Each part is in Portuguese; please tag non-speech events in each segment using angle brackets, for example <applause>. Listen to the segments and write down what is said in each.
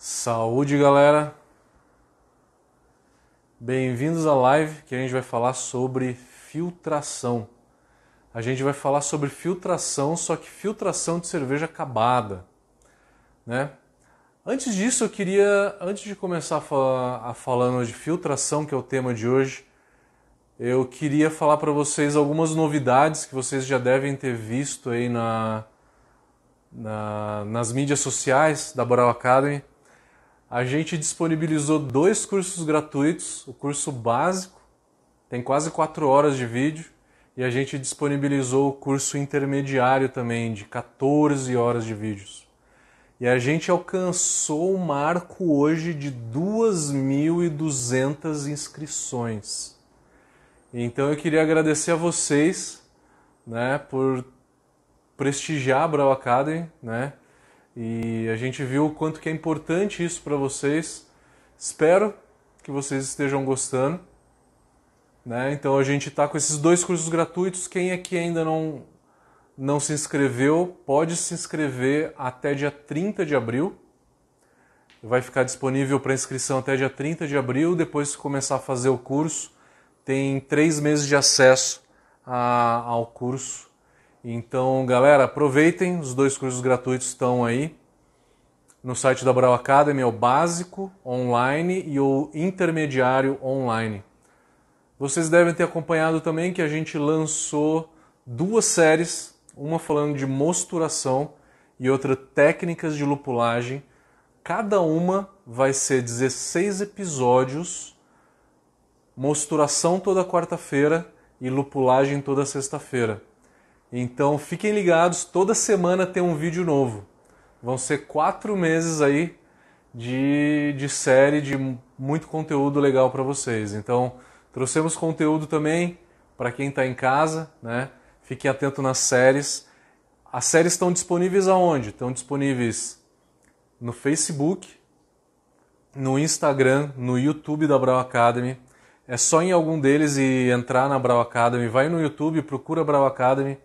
Saúde, galera! Bem-vindos à live que a gente vai falar sobre filtração. A gente vai falar sobre filtração, só que filtração de cerveja acabada, né? Antes disso, eu queria, antes de começar a, a falando de filtração, que é o tema de hoje, eu queria falar para vocês algumas novidades que vocês já devem ter visto aí na, na, nas mídias sociais da Boral Academy a gente disponibilizou dois cursos gratuitos, o curso básico, tem quase quatro horas de vídeo, e a gente disponibilizou o curso intermediário também, de 14 horas de vídeos. E a gente alcançou o marco hoje de 2.200 inscrições. Então eu queria agradecer a vocês né, por prestigiar a Brau Academy, né? E a gente viu o quanto que é importante isso para vocês. Espero que vocês estejam gostando. Né? Então a gente está com esses dois cursos gratuitos. Quem aqui ainda não, não se inscreveu, pode se inscrever até dia 30 de abril. Vai ficar disponível para inscrição até dia 30 de abril. Depois que começar a fazer o curso, tem três meses de acesso a, ao curso então, galera, aproveitem, os dois cursos gratuitos estão aí no site da Brau Academy, é o básico online e o intermediário online. Vocês devem ter acompanhado também que a gente lançou duas séries, uma falando de mosturação e outra técnicas de lupulagem. Cada uma vai ser 16 episódios, mosturação toda quarta-feira e lupulagem toda sexta-feira. Então fiquem ligados, toda semana tem um vídeo novo. Vão ser quatro meses aí de, de série, de muito conteúdo legal para vocês. Então trouxemos conteúdo também para quem está em casa, né? Fiquem atento nas séries. As séries estão disponíveis aonde? Estão disponíveis no Facebook, no Instagram, no YouTube da Brau Academy. É só em algum deles e entrar na Brau Academy. Vai no YouTube, procura Brau Academy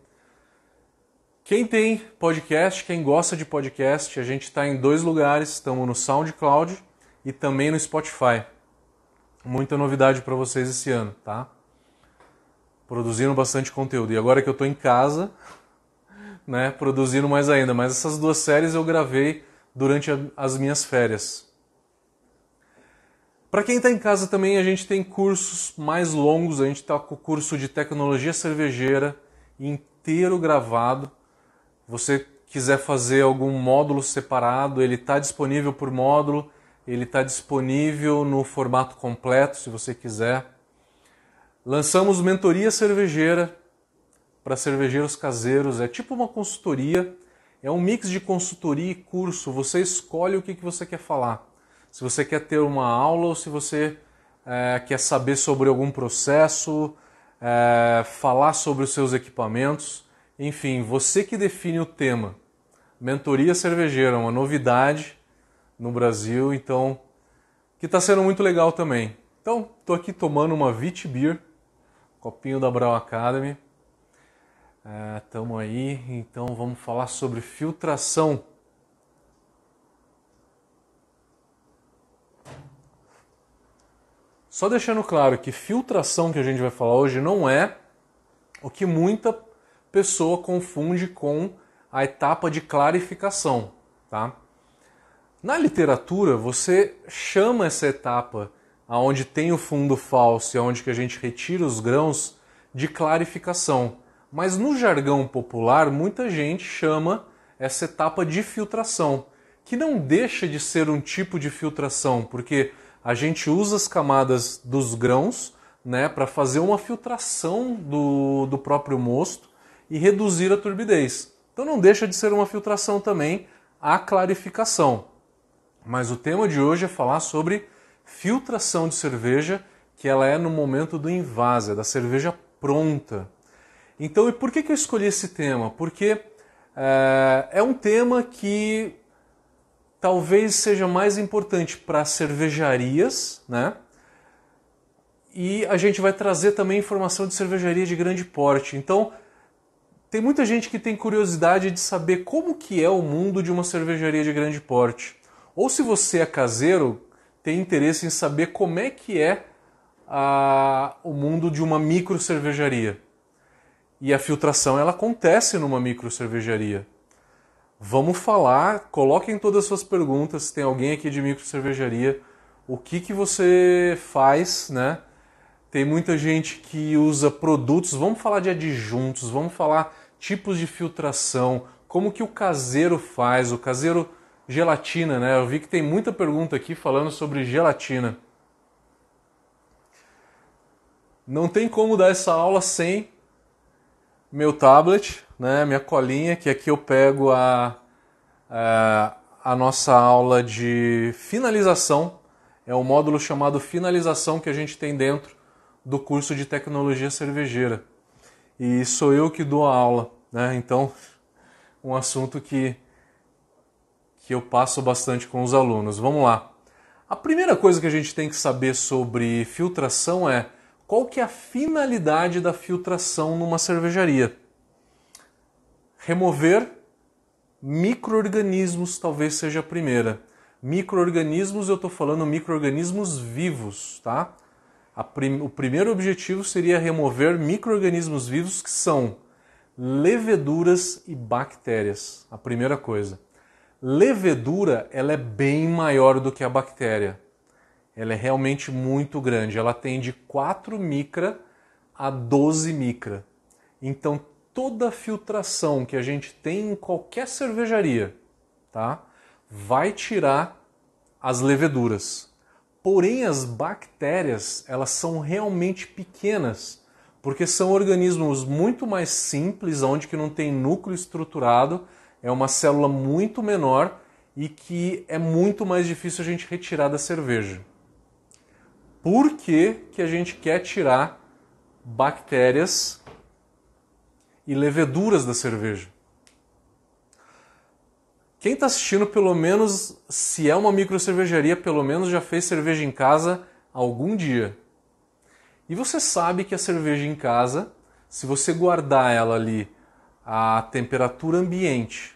quem tem podcast, quem gosta de podcast, a gente está em dois lugares, estamos no SoundCloud e também no Spotify. Muita novidade para vocês esse ano, tá? Produzindo bastante conteúdo. E agora que eu estou em casa, <laughs> né, produzindo mais ainda. Mas essas duas séries eu gravei durante as minhas férias. Para quem está em casa também, a gente tem cursos mais longos. A gente está com o curso de tecnologia cervejeira inteiro gravado você quiser fazer algum módulo separado, ele está disponível por módulo, ele está disponível no formato completo, se você quiser. Lançamos mentoria cervejeira para cervejeiros caseiros, é tipo uma consultoria, é um mix de consultoria e curso. Você escolhe o que, que você quer falar. Se você quer ter uma aula ou se você é, quer saber sobre algum processo, é, falar sobre os seus equipamentos. Enfim, você que define o tema. Mentoria cervejeira, uma novidade no Brasil, então que está sendo muito legal também. Então, estou aqui tomando uma Vit Beer, copinho da Brau Academy. Estamos é, aí, então vamos falar sobre filtração. Só deixando claro que filtração que a gente vai falar hoje não é o que muita pessoa confunde com a etapa de clarificação, tá? Na literatura, você chama essa etapa aonde tem o fundo falso e aonde que a gente retira os grãos de clarificação. Mas no jargão popular, muita gente chama essa etapa de filtração, que não deixa de ser um tipo de filtração, porque a gente usa as camadas dos grãos né, para fazer uma filtração do, do próprio mosto e reduzir a turbidez. Então não deixa de ser uma filtração também a clarificação. Mas o tema de hoje é falar sobre filtração de cerveja, que ela é no momento do invase, é da cerveja pronta. Então, e por que, que eu escolhi esse tema? Porque é, é um tema que talvez seja mais importante para cervejarias, né? E a gente vai trazer também informação de cervejaria de grande porte. Então, tem muita gente que tem curiosidade de saber como que é o mundo de uma cervejaria de grande porte. Ou se você é caseiro, tem interesse em saber como é que é a, o mundo de uma micro cervejaria. E a filtração ela acontece numa micro cervejaria. Vamos falar, coloquem todas as suas perguntas, tem alguém aqui de micro cervejaria, o que, que você faz, né? Tem muita gente que usa produtos, vamos falar de adjuntos, vamos falar tipos de filtração, como que o caseiro faz, o caseiro gelatina, né? Eu vi que tem muita pergunta aqui falando sobre gelatina. Não tem como dar essa aula sem meu tablet, né? Minha colinha, que aqui eu pego a, a, a nossa aula de finalização. É um módulo chamado finalização que a gente tem dentro do curso de tecnologia cervejeira. E sou eu que dou a aula, né? Então, um assunto que que eu passo bastante com os alunos. Vamos lá. A primeira coisa que a gente tem que saber sobre filtração é qual que é a finalidade da filtração numa cervejaria. Remover microorganismos talvez seja a primeira. Microorganismos, eu estou falando microorganismos vivos, tá? Prim... o primeiro objetivo seria remover microorganismos vivos que são leveduras e bactérias. A primeira coisa levedura ela é bem maior do que a bactéria. Ela é realmente muito grande. Ela tem de 4 micra a 12 micra. Então toda filtração que a gente tem em qualquer cervejaria, tá? Vai tirar as leveduras. Porém as bactérias, elas são realmente pequenas, porque são organismos muito mais simples, onde que não tem núcleo estruturado é uma célula muito menor e que é muito mais difícil a gente retirar da cerveja. Por que, que a gente quer tirar bactérias e leveduras da cerveja? Quem está assistindo, pelo menos, se é uma micro cervejaria, pelo menos já fez cerveja em casa algum dia. E você sabe que a cerveja em casa, se você guardar ela ali a temperatura ambiente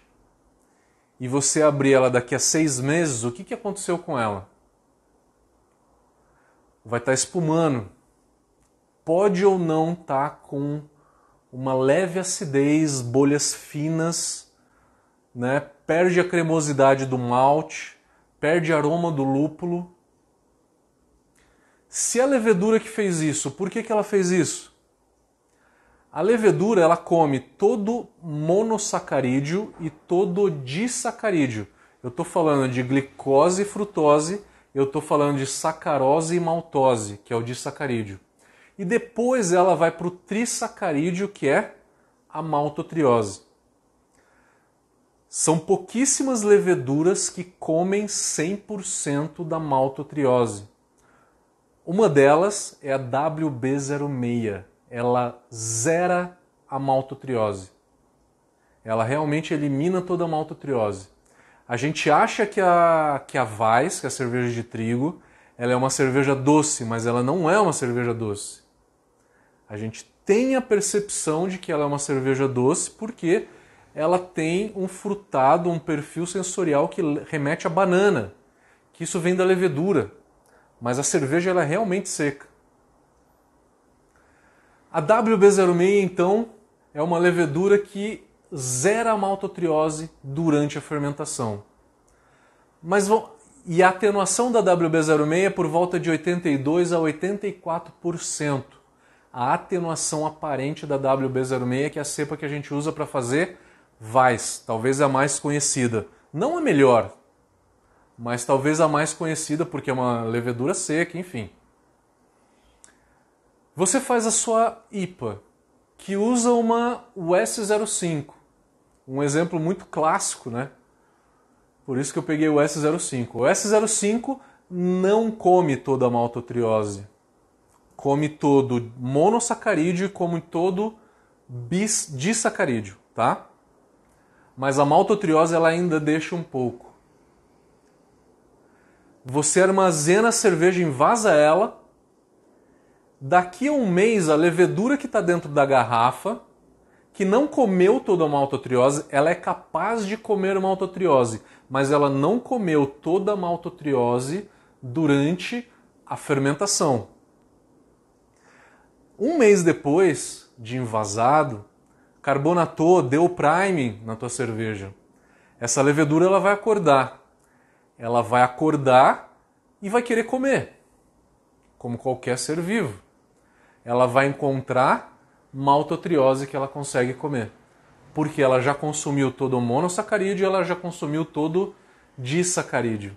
e você abrir ela daqui a seis meses, o que, que aconteceu com ela? Vai estar tá espumando. Pode ou não estar tá com uma leve acidez, bolhas finas, né? perde a cremosidade do malte, perde aroma do lúpulo. Se a levedura que fez isso, por que, que ela fez isso? A levedura ela come todo monossacarídeo e todo disacarídeo. Eu estou falando de glicose e frutose, eu estou falando de sacarose e maltose, que é o disacarídeo. E depois ela vai para o trissacarídeo, que é a maltotriose. São pouquíssimas leveduras que comem 100% da maltotriose. Uma delas é a WB06 ela zera a maltotriose. Ela realmente elimina toda a maltotriose. A gente acha que a, que a Weiss, que é a cerveja de trigo, ela é uma cerveja doce, mas ela não é uma cerveja doce. A gente tem a percepção de que ela é uma cerveja doce porque ela tem um frutado, um perfil sensorial que remete à banana, que isso vem da levedura. Mas a cerveja ela é realmente seca. A WB06, então, é uma levedura que zera a maltotriose durante a fermentação. Mas e a atenuação da WB06 é por volta de 82 a 84%. A atenuação aparente da WB06, que é a cepa que a gente usa para fazer Vais, talvez a mais conhecida. Não a melhor, mas talvez a mais conhecida porque é uma levedura seca, enfim. Você faz a sua IPA, que usa uma US05. Um exemplo muito clássico, né? Por isso que eu peguei o S05. O S05 não come toda a maltotriose. Come todo monossacarídeo e come todo bis disacarídeo, tá? Mas a maltotriose ela ainda deixa um pouco. Você armazena a cerveja, invasa ela, daqui a um mês a levedura que está dentro da garrafa, que não comeu toda a maltotriose, ela é capaz de comer a maltotriose, mas ela não comeu toda a maltotriose durante a fermentação. Um mês depois de envasado, carbonatou, deu priming na tua cerveja. Essa levedura ela vai acordar. Ela vai acordar e vai querer comer, como qualquer ser vivo. Ela vai encontrar maltotriose que ela consegue comer. Porque ela já consumiu todo o monossacarídeo, ela já consumiu todo disacarídeo.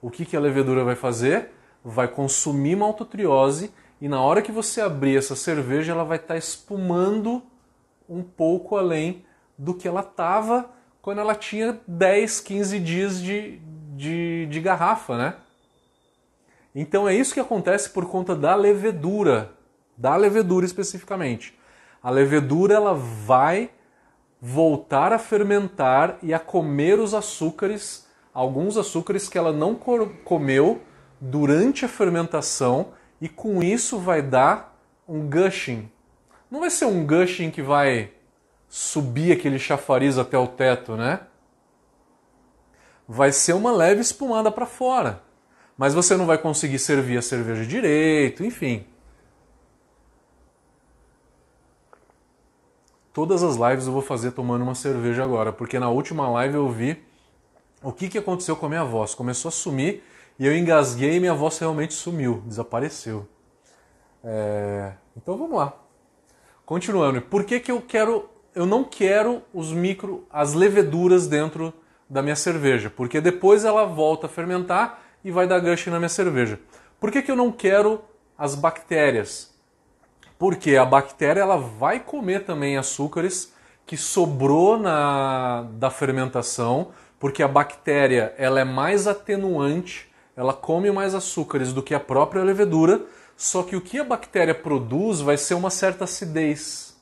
O que, que a levedura vai fazer? Vai consumir maltotriose e na hora que você abrir essa cerveja, ela vai estar tá espumando um pouco além do que ela estava quando ela tinha 10, 15 dias de, de, de garrafa, né? Então é isso que acontece por conta da levedura, da levedura especificamente. A levedura ela vai voltar a fermentar e a comer os açúcares, alguns açúcares que ela não comeu durante a fermentação e com isso vai dar um gushing. Não vai ser um gushing que vai subir aquele chafariz até o teto, né? Vai ser uma leve espumada para fora. Mas você não vai conseguir servir a cerveja direito, enfim. Todas as lives eu vou fazer tomando uma cerveja agora, porque na última live eu vi o que, que aconteceu com a minha voz. Começou a sumir e eu engasguei e minha voz realmente sumiu, desapareceu. É... Então vamos lá. Continuando. Por que, que eu quero. Eu não quero os micro. as leveduras dentro da minha cerveja. Porque depois ela volta a fermentar e vai dar gush na minha cerveja. Por que, que eu não quero as bactérias? Porque a bactéria ela vai comer também açúcares que sobrou na da fermentação, porque a bactéria ela é mais atenuante ela come mais açúcares do que a própria levedura, só que o que a bactéria produz vai ser uma certa acidez.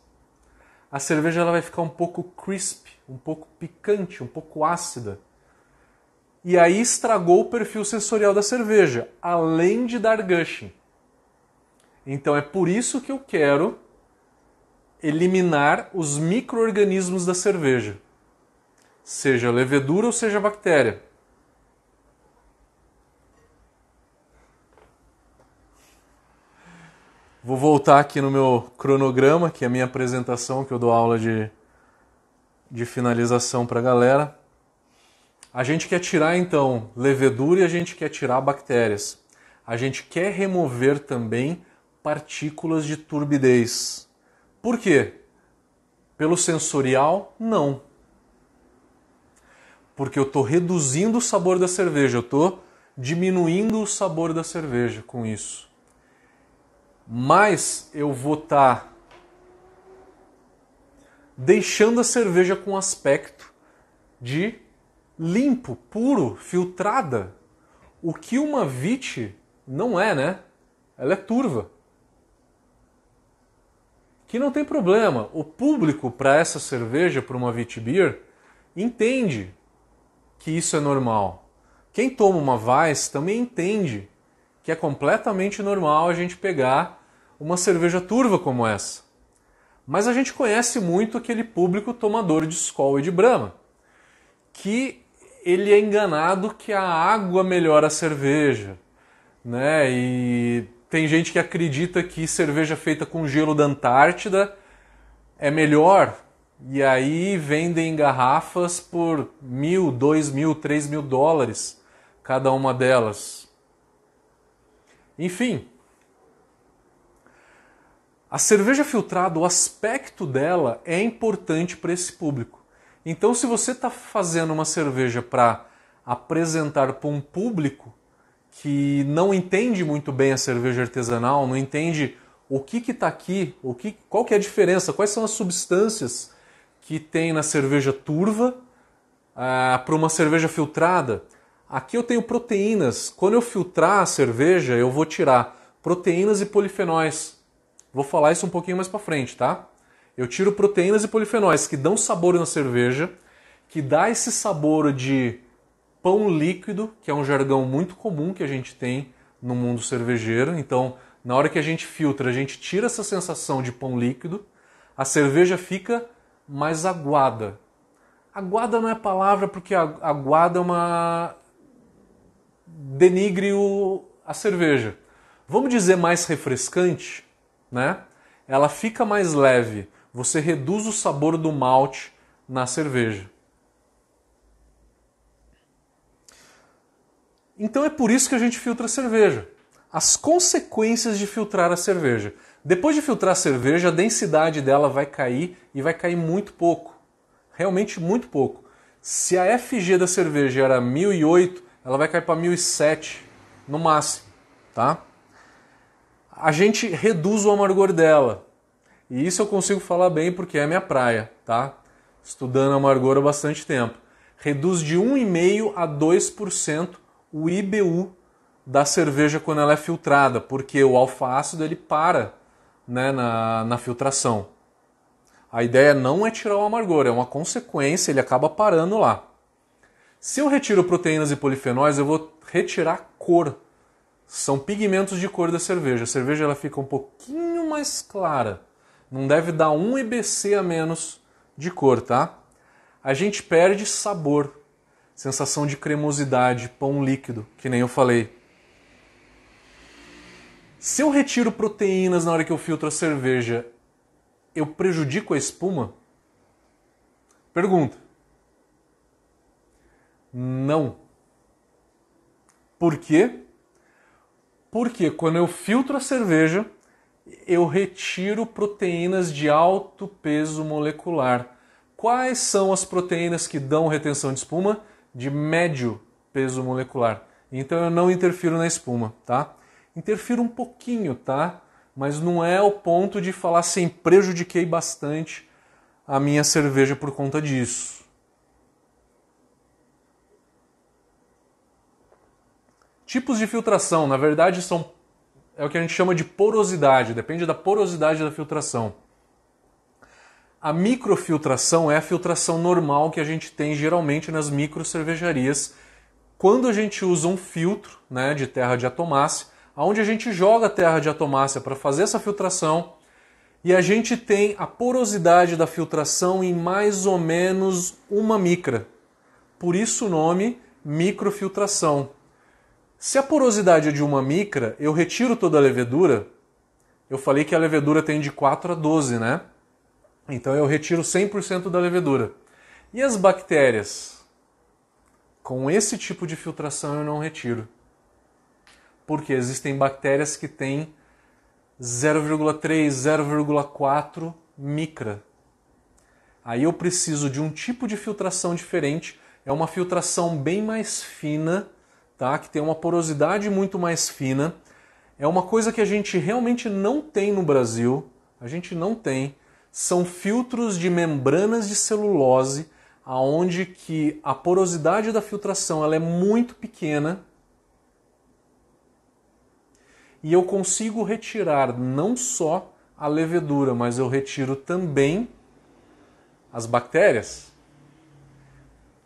A cerveja ela vai ficar um pouco crisp, um pouco picante, um pouco ácida. E aí estragou o perfil sensorial da cerveja, além de dar gushing. Então é por isso que eu quero eliminar os micro-organismos da cerveja, seja levedura ou seja bactéria. Vou voltar aqui no meu cronograma, que é a minha apresentação, que eu dou aula de, de finalização para a galera. A gente quer tirar então levedura e a gente quer tirar bactérias. A gente quer remover também partículas de turbidez. Por quê? Pelo sensorial? Não. Porque eu estou reduzindo o sabor da cerveja, eu estou diminuindo o sabor da cerveja com isso mais eu vou estar tá deixando a cerveja com aspecto de limpo, puro, filtrada. O que uma vite não é, né? Ela é turva. Que não tem problema. O público para essa cerveja, para uma Vit Beer, entende que isso é normal. Quem toma uma Weiss também entende que é completamente normal a gente pegar uma cerveja turva como essa. Mas a gente conhece muito aquele público tomador de Skol e de Brahma, que ele é enganado que a água melhora a cerveja, né? E tem gente que acredita que cerveja feita com gelo da Antártida é melhor, e aí vendem garrafas por mil, dois mil, três mil dólares cada uma delas. Enfim, a cerveja filtrada, o aspecto dela é importante para esse público. Então, se você está fazendo uma cerveja para apresentar para um público que não entende muito bem a cerveja artesanal, não entende o que está aqui, o que, qual que é a diferença, quais são as substâncias que tem na cerveja turva ah, para uma cerveja filtrada. Aqui eu tenho proteínas. Quando eu filtrar a cerveja, eu vou tirar proteínas e polifenóis. Vou falar isso um pouquinho mais para frente, tá? Eu tiro proteínas e polifenóis que dão sabor na cerveja, que dá esse sabor de pão líquido, que é um jargão muito comum que a gente tem no mundo cervejeiro. Então, na hora que a gente filtra, a gente tira essa sensação de pão líquido, a cerveja fica mais aguada. Aguada não é palavra porque aguada é uma. denigre o... a cerveja. Vamos dizer mais refrescante, né? Ela fica mais leve, você reduz o sabor do malte na cerveja. Então é por isso que a gente filtra a cerveja. As consequências de filtrar a cerveja. Depois de filtrar a cerveja, a densidade dela vai cair e vai cair muito pouco. Realmente muito pouco. Se a FG da cerveja era 1008, ela vai cair para 1007 no máximo, tá? A gente reduz o amargor dela. E isso eu consigo falar bem porque é minha praia, tá? Estudando amargor há bastante tempo. Reduz de 1,5 a 2% o IBU da cerveja quando ela é filtrada, porque o alfa-ácido ele para né, na, na filtração. A ideia não é tirar o amargor, é uma consequência, ele acaba parando lá. Se eu retiro proteínas e polifenóis, eu vou retirar cor. São pigmentos de cor da cerveja. A cerveja ela fica um pouquinho mais clara. Não deve dar um EBC a menos de cor, tá? A gente perde sabor sensação de cremosidade, pão líquido, que nem eu falei. Se eu retiro proteínas na hora que eu filtro a cerveja, eu prejudico a espuma? Pergunta. Não. Por quê? Porque quando eu filtro a cerveja, eu retiro proteínas de alto peso molecular. Quais são as proteínas que dão retenção de espuma? de médio peso molecular. Então eu não interfiro na espuma, tá? Interfiro um pouquinho, tá? Mas não é o ponto de falar assim, prejudiquei bastante a minha cerveja por conta disso. Tipos de filtração, na verdade, são é o que a gente chama de porosidade, depende da porosidade da filtração. A microfiltração é a filtração normal que a gente tem geralmente nas micro cervejarias, quando a gente usa um filtro né, de terra de atomácia, onde a gente joga terra de atomácia para fazer essa filtração e a gente tem a porosidade da filtração em mais ou menos uma micra. Por isso o nome microfiltração. Se a porosidade é de uma micra, eu retiro toda a levedura. Eu falei que a levedura tem de 4 a 12, né? Então eu retiro 100% da levedura. E as bactérias? Com esse tipo de filtração eu não retiro. Porque existem bactérias que têm 0,3, 0,4 micra. Aí eu preciso de um tipo de filtração diferente. É uma filtração bem mais fina, tá? que tem uma porosidade muito mais fina. É uma coisa que a gente realmente não tem no Brasil. A gente não tem são filtros de membranas de celulose, aonde que a porosidade da filtração ela é muito pequena e eu consigo retirar não só a levedura, mas eu retiro também as bactérias.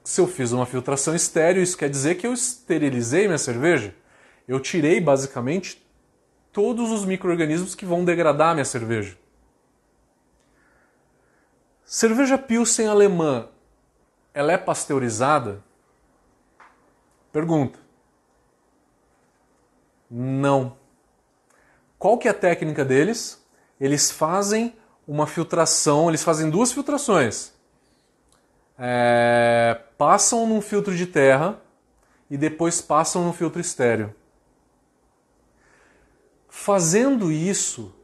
Se eu fiz uma filtração estéreo, isso quer dizer que eu esterilizei minha cerveja. Eu tirei basicamente todos os micro-organismos que vão degradar minha cerveja. Cerveja Pilsen alemã, ela é pasteurizada? Pergunta. Não. Qual que é a técnica deles? Eles fazem uma filtração, eles fazem duas filtrações. É, passam num filtro de terra e depois passam no filtro estéreo. Fazendo isso,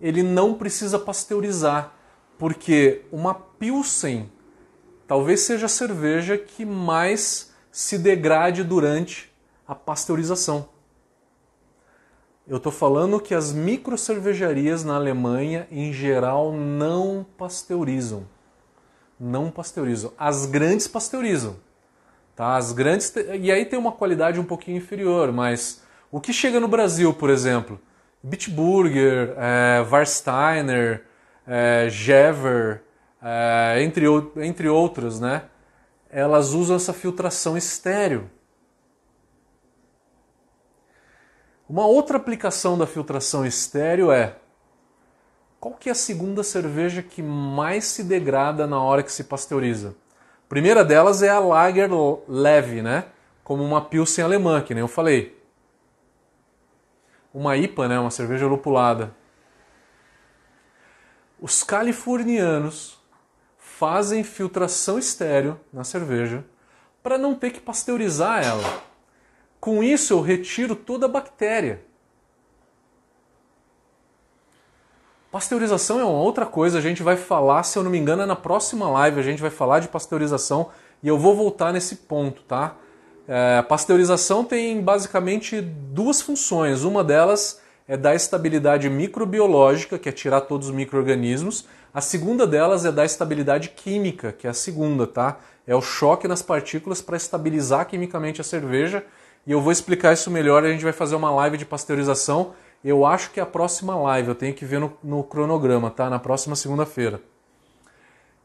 ele não precisa pasteurizar porque uma Pilsen talvez seja a cerveja que mais se degrade durante a pasteurização. Eu estou falando que as micro cervejarias na Alemanha, em geral, não pasteurizam. Não pasteurizam. As grandes pasteurizam. Tá? As grandes. E aí tem uma qualidade um pouquinho inferior, mas o que chega no Brasil, por exemplo? Bitburger, é, Warsteiner, é, Jever, é, entre, entre outras, né? Elas usam essa filtração estéreo. Uma outra aplicação da filtração estéreo é qual que é a segunda cerveja que mais se degrada na hora que se pasteuriza? primeira delas é a Lager Leve, né? Como uma Pilsen alemã, que nem eu falei. Uma IPA, né? Uma cerveja lupulada. Os californianos fazem filtração estéreo na cerveja para não ter que pasteurizar ela. Com isso eu retiro toda a bactéria. Pasteurização é uma outra coisa, a gente vai falar, se eu não me engano, é na próxima live a gente vai falar de pasteurização e eu vou voltar nesse ponto, tá? É, pasteurização tem basicamente duas funções. Uma delas é dar estabilidade microbiológica, que é tirar todos os micro-organismos. A segunda delas é dar estabilidade química, que é a segunda, tá? É o choque nas partículas para estabilizar quimicamente a cerveja. E eu vou explicar isso melhor, a gente vai fazer uma live de pasteurização eu acho que é a próxima live, eu tenho que ver no, no cronograma, tá? Na próxima segunda-feira.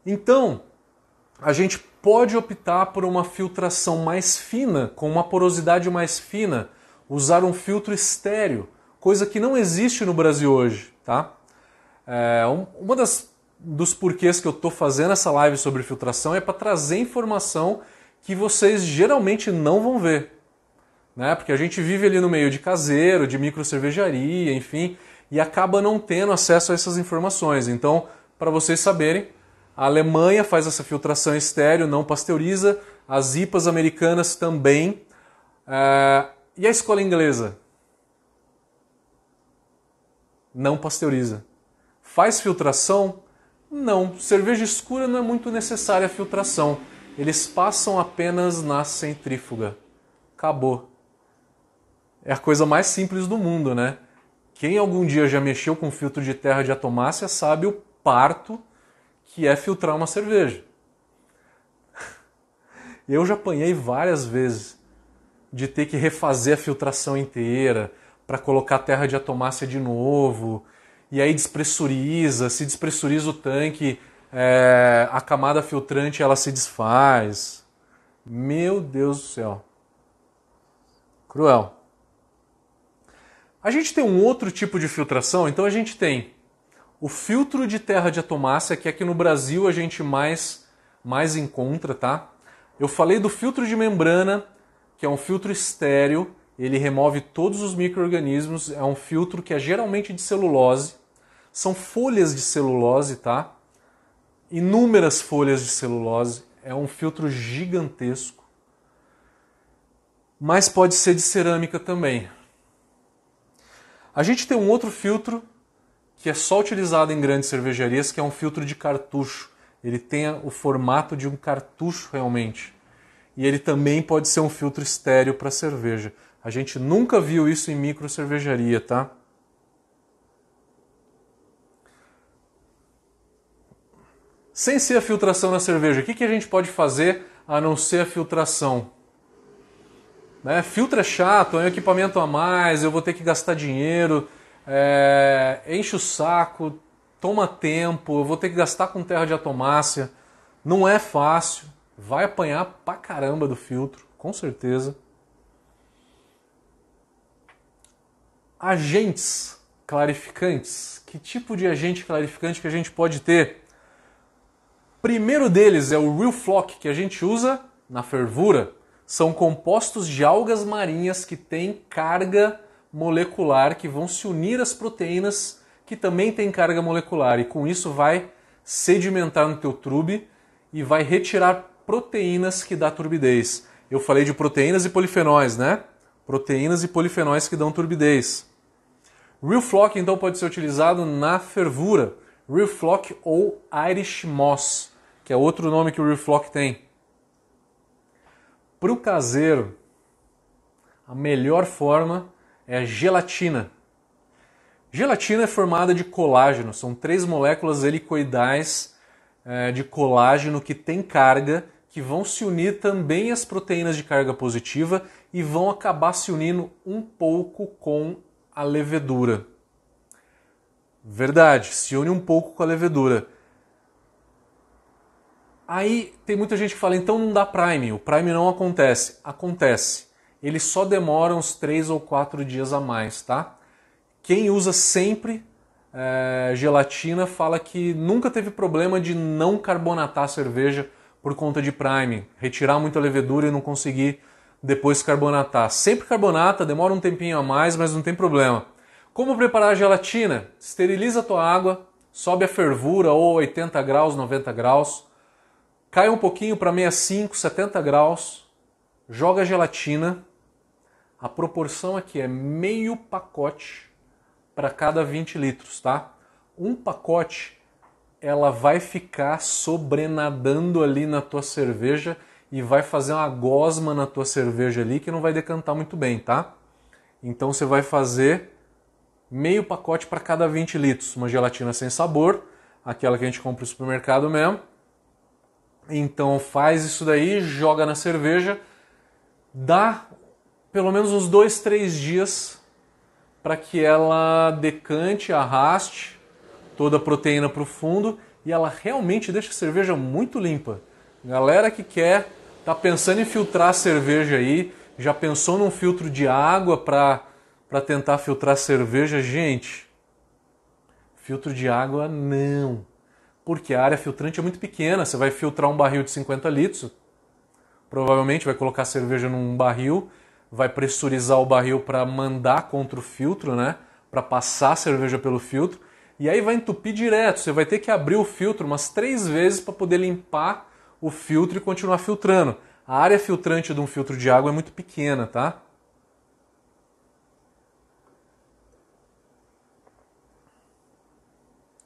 Então, a gente pode optar por uma filtração mais fina, com uma porosidade mais fina, usar um filtro estéreo, coisa que não existe no Brasil hoje, tá? É, um, uma das dos porquês que eu estou fazendo essa live sobre filtração é para trazer informação que vocês geralmente não vão ver né? Porque a gente vive ali no meio de caseiro, de micro cervejaria, enfim, e acaba não tendo acesso a essas informações. Então, para vocês saberem, a Alemanha faz essa filtração estéreo, não pasteuriza, as IPAs americanas também. É... E a escola inglesa? Não pasteuriza. Faz filtração? Não. Cerveja escura não é muito necessária a filtração. Eles passam apenas na centrífuga. Acabou é a coisa mais simples do mundo, né? Quem algum dia já mexeu com filtro de terra de atomácia sabe o parto que é filtrar uma cerveja. <laughs> Eu já apanhei várias vezes de ter que refazer a filtração inteira para colocar terra de atomácia de novo, e aí despressuriza, se despressuriza o tanque, é, a camada filtrante ela se desfaz. Meu Deus do céu. Cruel. A gente tem um outro tipo de filtração, então a gente tem o filtro de terra de atomácia, que aqui no Brasil a gente mais, mais encontra, tá? Eu falei do filtro de membrana, que é um filtro estéreo, ele remove todos os micro-organismos, é um filtro que é geralmente de celulose, são folhas de celulose, tá? Inúmeras folhas de celulose, é um filtro gigantesco, mas pode ser de cerâmica também. A gente tem um outro filtro que é só utilizado em grandes cervejarias, que é um filtro de cartucho. Ele tem o formato de um cartucho realmente. E ele também pode ser um filtro estéreo para cerveja. A gente nunca viu isso em micro cervejaria, tá? Sem ser a filtração na cerveja, o que, que a gente pode fazer a não ser a filtração? Né? Filtro é chato, é um equipamento a mais, eu vou ter que gastar dinheiro, é, enche o saco, toma tempo, eu vou ter que gastar com terra de atomácia. Não é fácil, vai apanhar pra caramba do filtro, com certeza. Agentes clarificantes. Que tipo de agente clarificante que a gente pode ter? Primeiro deles é o Real Flock, que a gente usa na fervura são compostos de algas marinhas que têm carga molecular, que vão se unir às proteínas que também têm carga molecular. E com isso vai sedimentar no teu trube e vai retirar proteínas que dá turbidez. Eu falei de proteínas e polifenóis, né? Proteínas e polifenóis que dão turbidez. Real Flock então pode ser utilizado na fervura. Real Flock ou Irish Moss, que é outro nome que o Real Flock tem. Para o caseiro, a melhor forma é a gelatina. Gelatina é formada de colágeno, são três moléculas helicoidais é, de colágeno que têm carga, que vão se unir também às proteínas de carga positiva e vão acabar se unindo um pouco com a levedura. Verdade, se une um pouco com a levedura. Aí tem muita gente que fala, então não dá Prime, o Prime não acontece. Acontece. Ele só demora uns 3 ou 4 dias a mais, tá? Quem usa sempre é, gelatina fala que nunca teve problema de não carbonatar a cerveja por conta de prime, retirar muita levedura e não conseguir depois carbonatar. Sempre carbonata, demora um tempinho a mais, mas não tem problema. Como preparar a gelatina? Esteriliza a tua água, sobe a fervura ou 80 graus, 90 graus, cai um pouquinho para 65, 70 graus, joga gelatina. A proporção aqui é meio pacote para cada 20 litros, tá? Um pacote ela vai ficar sobrenadando ali na tua cerveja e vai fazer uma gosma na tua cerveja ali que não vai decantar muito bem, tá? Então você vai fazer meio pacote para cada 20 litros, uma gelatina sem sabor, aquela que a gente compra no supermercado mesmo. Então faz isso daí, joga na cerveja, dá pelo menos uns dois, três dias para que ela decante, arraste toda a proteína para o fundo e ela realmente deixa a cerveja muito limpa. Galera que quer, tá pensando em filtrar a cerveja aí, já pensou num filtro de água para tentar filtrar cerveja? Gente, filtro de água não. Porque a área filtrante é muito pequena. Você vai filtrar um barril de 50 litros, provavelmente vai colocar a cerveja num barril, vai pressurizar o barril para mandar contra o filtro, né? Para passar a cerveja pelo filtro. E aí vai entupir direto. Você vai ter que abrir o filtro umas três vezes para poder limpar o filtro e continuar filtrando. A área filtrante de um filtro de água é muito pequena, tá?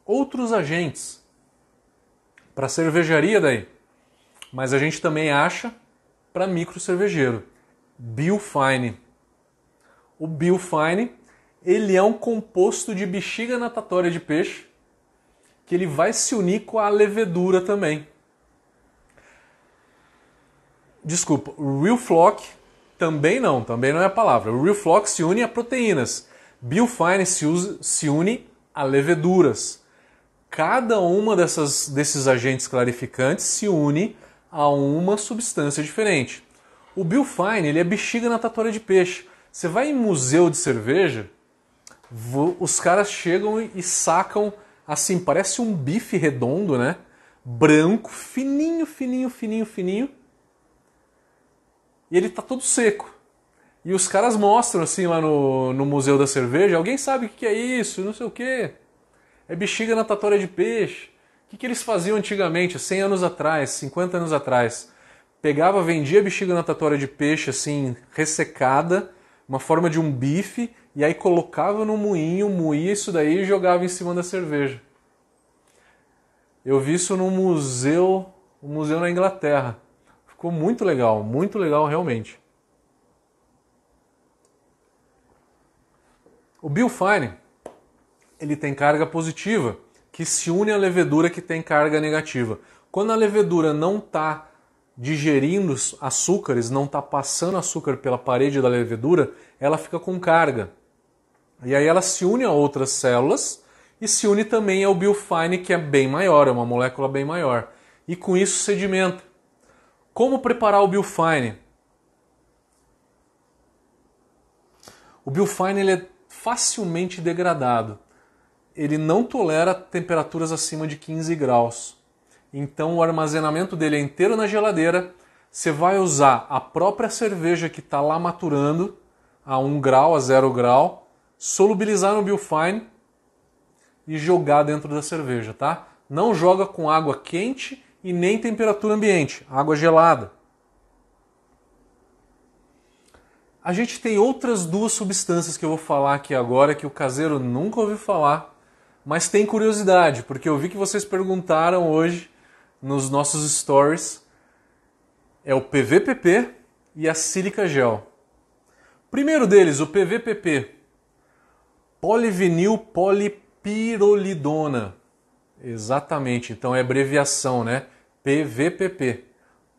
Outros agentes para cervejaria daí, mas a gente também acha para micro cervejeiro. Biofine. O Biofine, ele é um composto de bexiga natatória de peixe que ele vai se unir com a levedura também. Desculpa, Real Flock também não, também não é a palavra. O Real Flock se une a proteínas. Biofine se, usa, se une a leveduras. Cada uma dessas, desses agentes clarificantes se une a uma substância diferente. O Biofine ele é bexiga natatória de peixe. Você vai em museu de cerveja, os caras chegam e sacam assim, parece um bife redondo, né? Branco, fininho, fininho, fininho, fininho e ele tá todo seco. E os caras mostram assim lá no, no Museu da Cerveja, alguém sabe o que é isso, não sei o que. É bexiga natatória de peixe. O que, que eles faziam antigamente, 100 anos atrás, 50 anos atrás? Pegava, vendia bexiga natatória de peixe assim, ressecada, uma forma de um bife, e aí colocava no moinho, moía isso daí e jogava em cima da cerveja. Eu vi isso no museu, um museu na Inglaterra. Ficou muito legal, muito legal realmente. O Biofine, ele tem carga positiva, que se une à levedura que tem carga negativa. Quando a levedura não está digerindo açúcares, não está passando açúcar pela parede da levedura, ela fica com carga. E aí ela se une a outras células e se une também ao biofine, que é bem maior, é uma molécula bem maior. E com isso sedimenta. Como preparar o Biofine? O Biofine ele é facilmente degradado. Ele não tolera temperaturas acima de 15 graus. Então o armazenamento dele é inteiro na geladeira. Você vai usar a própria cerveja que está lá maturando a 1 grau, a 0 grau, solubilizar no Biofine e jogar dentro da cerveja, tá? Não joga com água quente e nem temperatura ambiente, água gelada. A gente tem outras duas substâncias que eu vou falar aqui agora que o caseiro nunca ouviu falar, mas tem curiosidade, porque eu vi que vocês perguntaram hoje nos nossos stories. É o PVPP e a sílica gel. Primeiro deles, o PVPP, polivinil polipirolidona. Exatamente, então é abreviação, né? PVPP,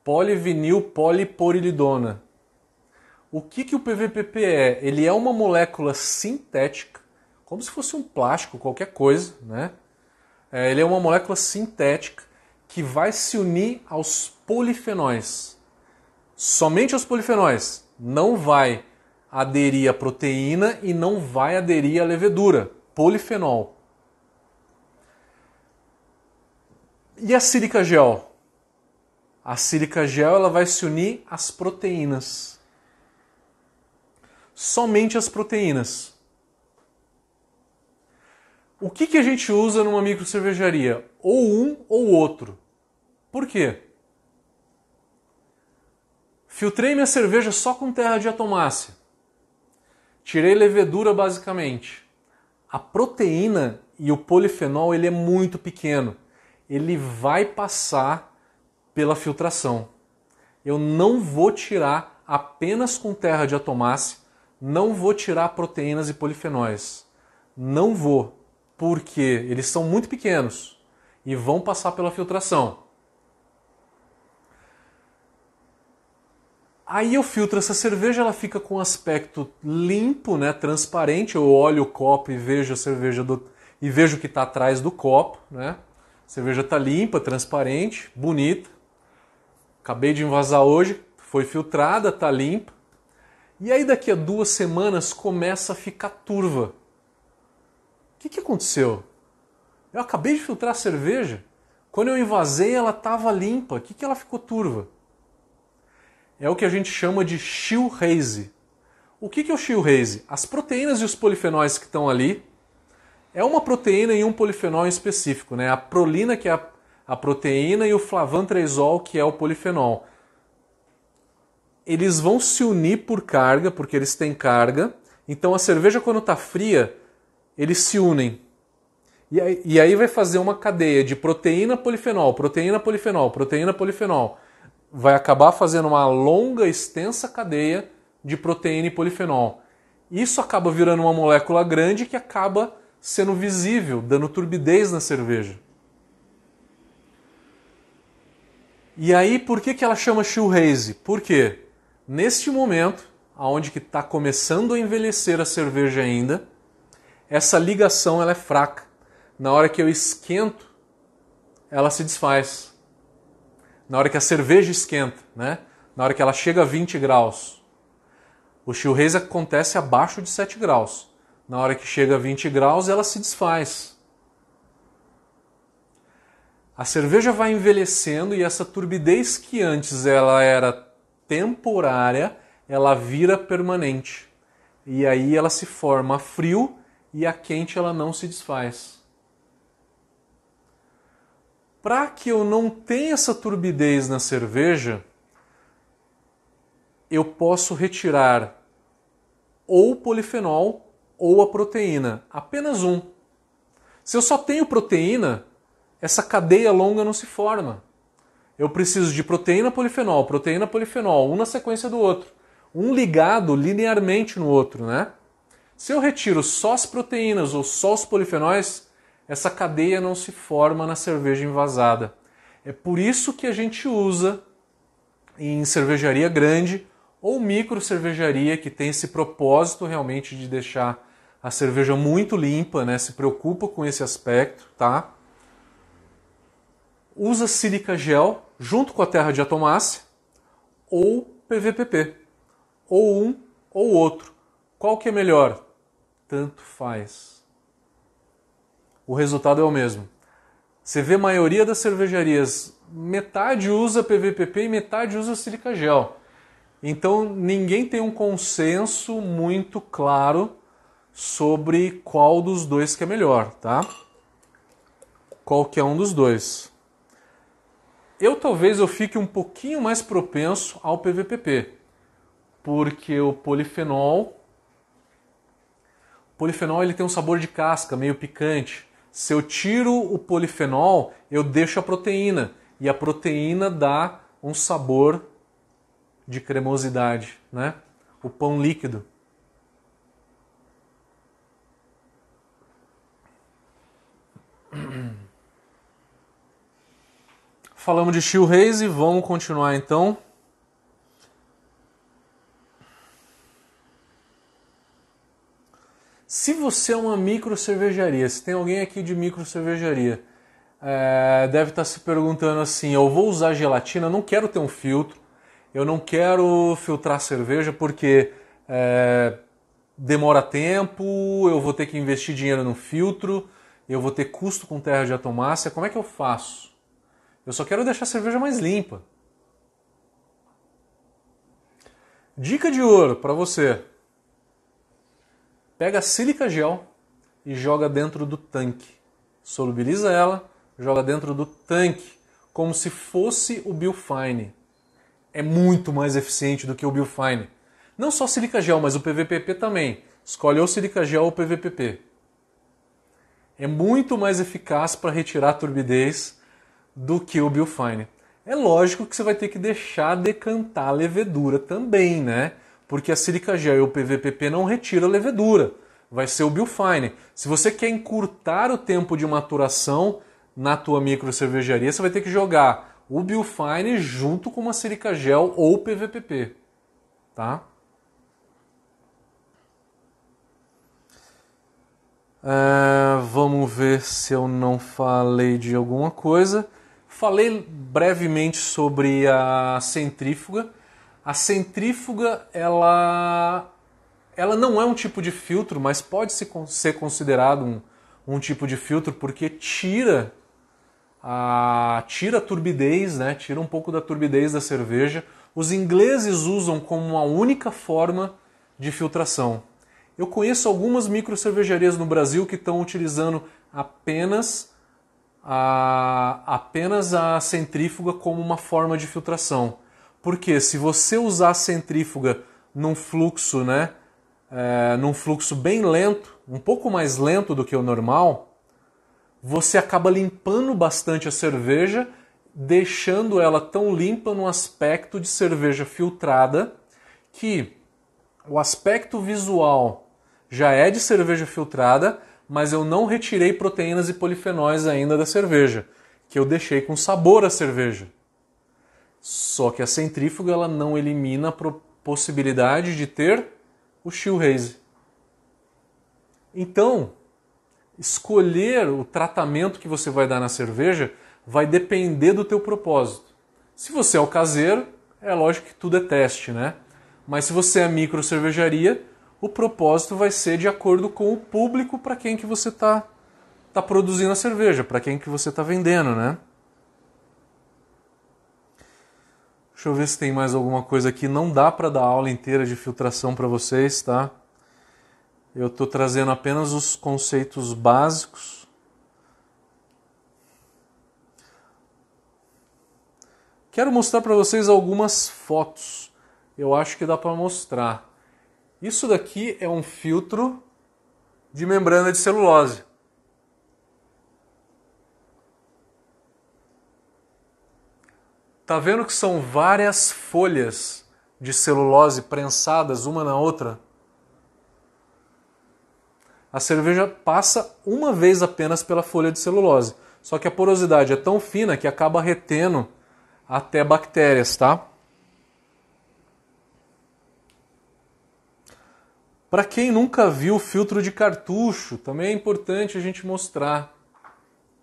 polivinil poliporilidona. O que, que o PVPP é? Ele é uma molécula sintética, como se fosse um plástico, qualquer coisa, né? É, ele é uma molécula sintética que vai se unir aos polifenóis. Somente aos polifenóis. Não vai aderir à proteína e não vai aderir à levedura. Polifenol. E a sílica gel? A sílica gel ela vai se unir às proteínas. Somente as proteínas. O que, que a gente usa numa micro cervejaria? Ou um ou outro. Por quê? Filtrei minha cerveja só com terra de atomácia. Tirei levedura basicamente. A proteína e o polifenol ele é muito pequeno. Ele vai passar pela filtração. Eu não vou tirar apenas com terra de atomácia, não vou tirar proteínas e polifenóis. Não vou, porque eles são muito pequenos e vão passar pela filtração. Aí eu filtro essa cerveja, ela fica com um aspecto limpo, né, transparente. Eu olho o copo e vejo a cerveja do, e vejo o que está atrás do copo, né? A cerveja está limpa, transparente, bonita. Acabei de envasar hoje, foi filtrada, está limpa. E aí daqui a duas semanas começa a ficar turva. Que, que aconteceu? Eu acabei de filtrar a cerveja. Quando eu envasei, ela estava limpa. O que, que ela ficou turva? é o que a gente chama de Shield-Haze. O que é o Shield-Haze? As proteínas e os polifenóis que estão ali é uma proteína e um polifenol específico, né? A prolina, que é a, a proteína, e o flavantresol, que é o polifenol. Eles vão se unir por carga, porque eles têm carga. Então a cerveja, quando está fria, eles se unem. E aí, e aí vai fazer uma cadeia de proteína, polifenol, proteína, polifenol, proteína, polifenol vai acabar fazendo uma longa, extensa cadeia de proteína e polifenol. Isso acaba virando uma molécula grande que acaba sendo visível, dando turbidez na cerveja. E aí, por que, que ela chama shoehaze? Porque neste momento, aonde que está começando a envelhecer a cerveja ainda, essa ligação ela é fraca. Na hora que eu esquento, ela se desfaz na hora que a cerveja esquenta, né? na hora que ela chega a 20 graus. O churrasco acontece abaixo de 7 graus. Na hora que chega a 20 graus, ela se desfaz. A cerveja vai envelhecendo e essa turbidez que antes ela era temporária, ela vira permanente. E aí ela se forma frio e a quente ela não se desfaz para que eu não tenha essa turbidez na cerveja, eu posso retirar ou o polifenol ou a proteína, apenas um. Se eu só tenho proteína, essa cadeia longa não se forma. Eu preciso de proteína polifenol, proteína polifenol, um na sequência do outro, um ligado linearmente no outro, né? Se eu retiro só as proteínas ou só os polifenóis, essa cadeia não se forma na cerveja envasada. É por isso que a gente usa em cervejaria grande ou micro cervejaria que tem esse propósito realmente de deixar a cerveja muito limpa, né? Se preocupa com esse aspecto, tá? Usa sílica gel junto com a terra de atomácia ou PVPP, ou um ou outro. Qual que é melhor? Tanto faz o resultado é o mesmo. Você vê a maioria das cervejarias, metade usa PVPP e metade usa sílica gel. Então ninguém tem um consenso muito claro sobre qual dos dois que é melhor, tá? Qualquer um dos dois. Eu talvez eu fique um pouquinho mais propenso ao PVPP, porque o polifenol, polifenol ele tem um sabor de casca meio picante. Se eu tiro o polifenol, eu deixo a proteína e a proteína dá um sabor de cremosidade, né? O pão líquido. <clears throat> Falamos de shoehaze, vamos continuar então. Se você é uma micro cervejaria, se tem alguém aqui de micro cervejaria, é, deve estar se perguntando assim: eu vou usar gelatina, não quero ter um filtro, eu não quero filtrar cerveja porque é, demora tempo, eu vou ter que investir dinheiro no filtro, eu vou ter custo com terra de atomácia, como é que eu faço? Eu só quero deixar a cerveja mais limpa. Dica de ouro para você. Pega sílica gel e joga dentro do tanque. Solubiliza ela, joga dentro do tanque, como se fosse o Biofine. É muito mais eficiente do que o Biofine. Não só sílica gel, mas o PVPP também. Escolhe ou sílica gel ou PVPP. É muito mais eficaz para retirar a turbidez do que o Biofine. É lógico que você vai ter que deixar decantar a levedura também, né? Porque a sílica gel e o PVPP não retira a levedura. Vai ser o Biofine. Se você quer encurtar o tempo de maturação na tua micro cervejaria, você vai ter que jogar o Biofine junto com uma sílica gel ou PVPP, tá? Uh, vamos ver se eu não falei de alguma coisa. Falei brevemente sobre a centrífuga. A centrífuga, ela, ela não é um tipo de filtro, mas pode ser considerado um, um tipo de filtro porque tira a, tira a turbidez, né? tira um pouco da turbidez da cerveja. Os ingleses usam como uma única forma de filtração. Eu conheço algumas micro cervejarias no Brasil que estão utilizando apenas a, apenas a centrífuga como uma forma de filtração. Porque se você usar a centrífuga num fluxo, né, é, num fluxo bem lento, um pouco mais lento do que o normal, você acaba limpando bastante a cerveja, deixando ela tão limpa no aspecto de cerveja filtrada que o aspecto visual já é de cerveja filtrada, mas eu não retirei proteínas e polifenóis ainda da cerveja, que eu deixei com sabor à cerveja. Só que a centrífuga ela não elimina a possibilidade de ter o haze. Então, escolher o tratamento que você vai dar na cerveja vai depender do teu propósito. Se você é o caseiro, é lógico que tudo é teste, né? Mas se você é micro cervejaria, o propósito vai ser de acordo com o público para quem que você está tá produzindo a cerveja, para quem que você está vendendo, né? Deixa eu ver se tem mais alguma coisa aqui. Não dá para dar aula inteira de filtração para vocês, tá? Eu estou trazendo apenas os conceitos básicos. Quero mostrar para vocês algumas fotos. Eu acho que dá para mostrar. Isso daqui é um filtro de membrana de celulose. Tá vendo que são várias folhas de celulose prensadas uma na outra? A cerveja passa uma vez apenas pela folha de celulose. Só que a porosidade é tão fina que acaba retendo até bactérias, tá? Para quem nunca viu filtro de cartucho, também é importante a gente mostrar.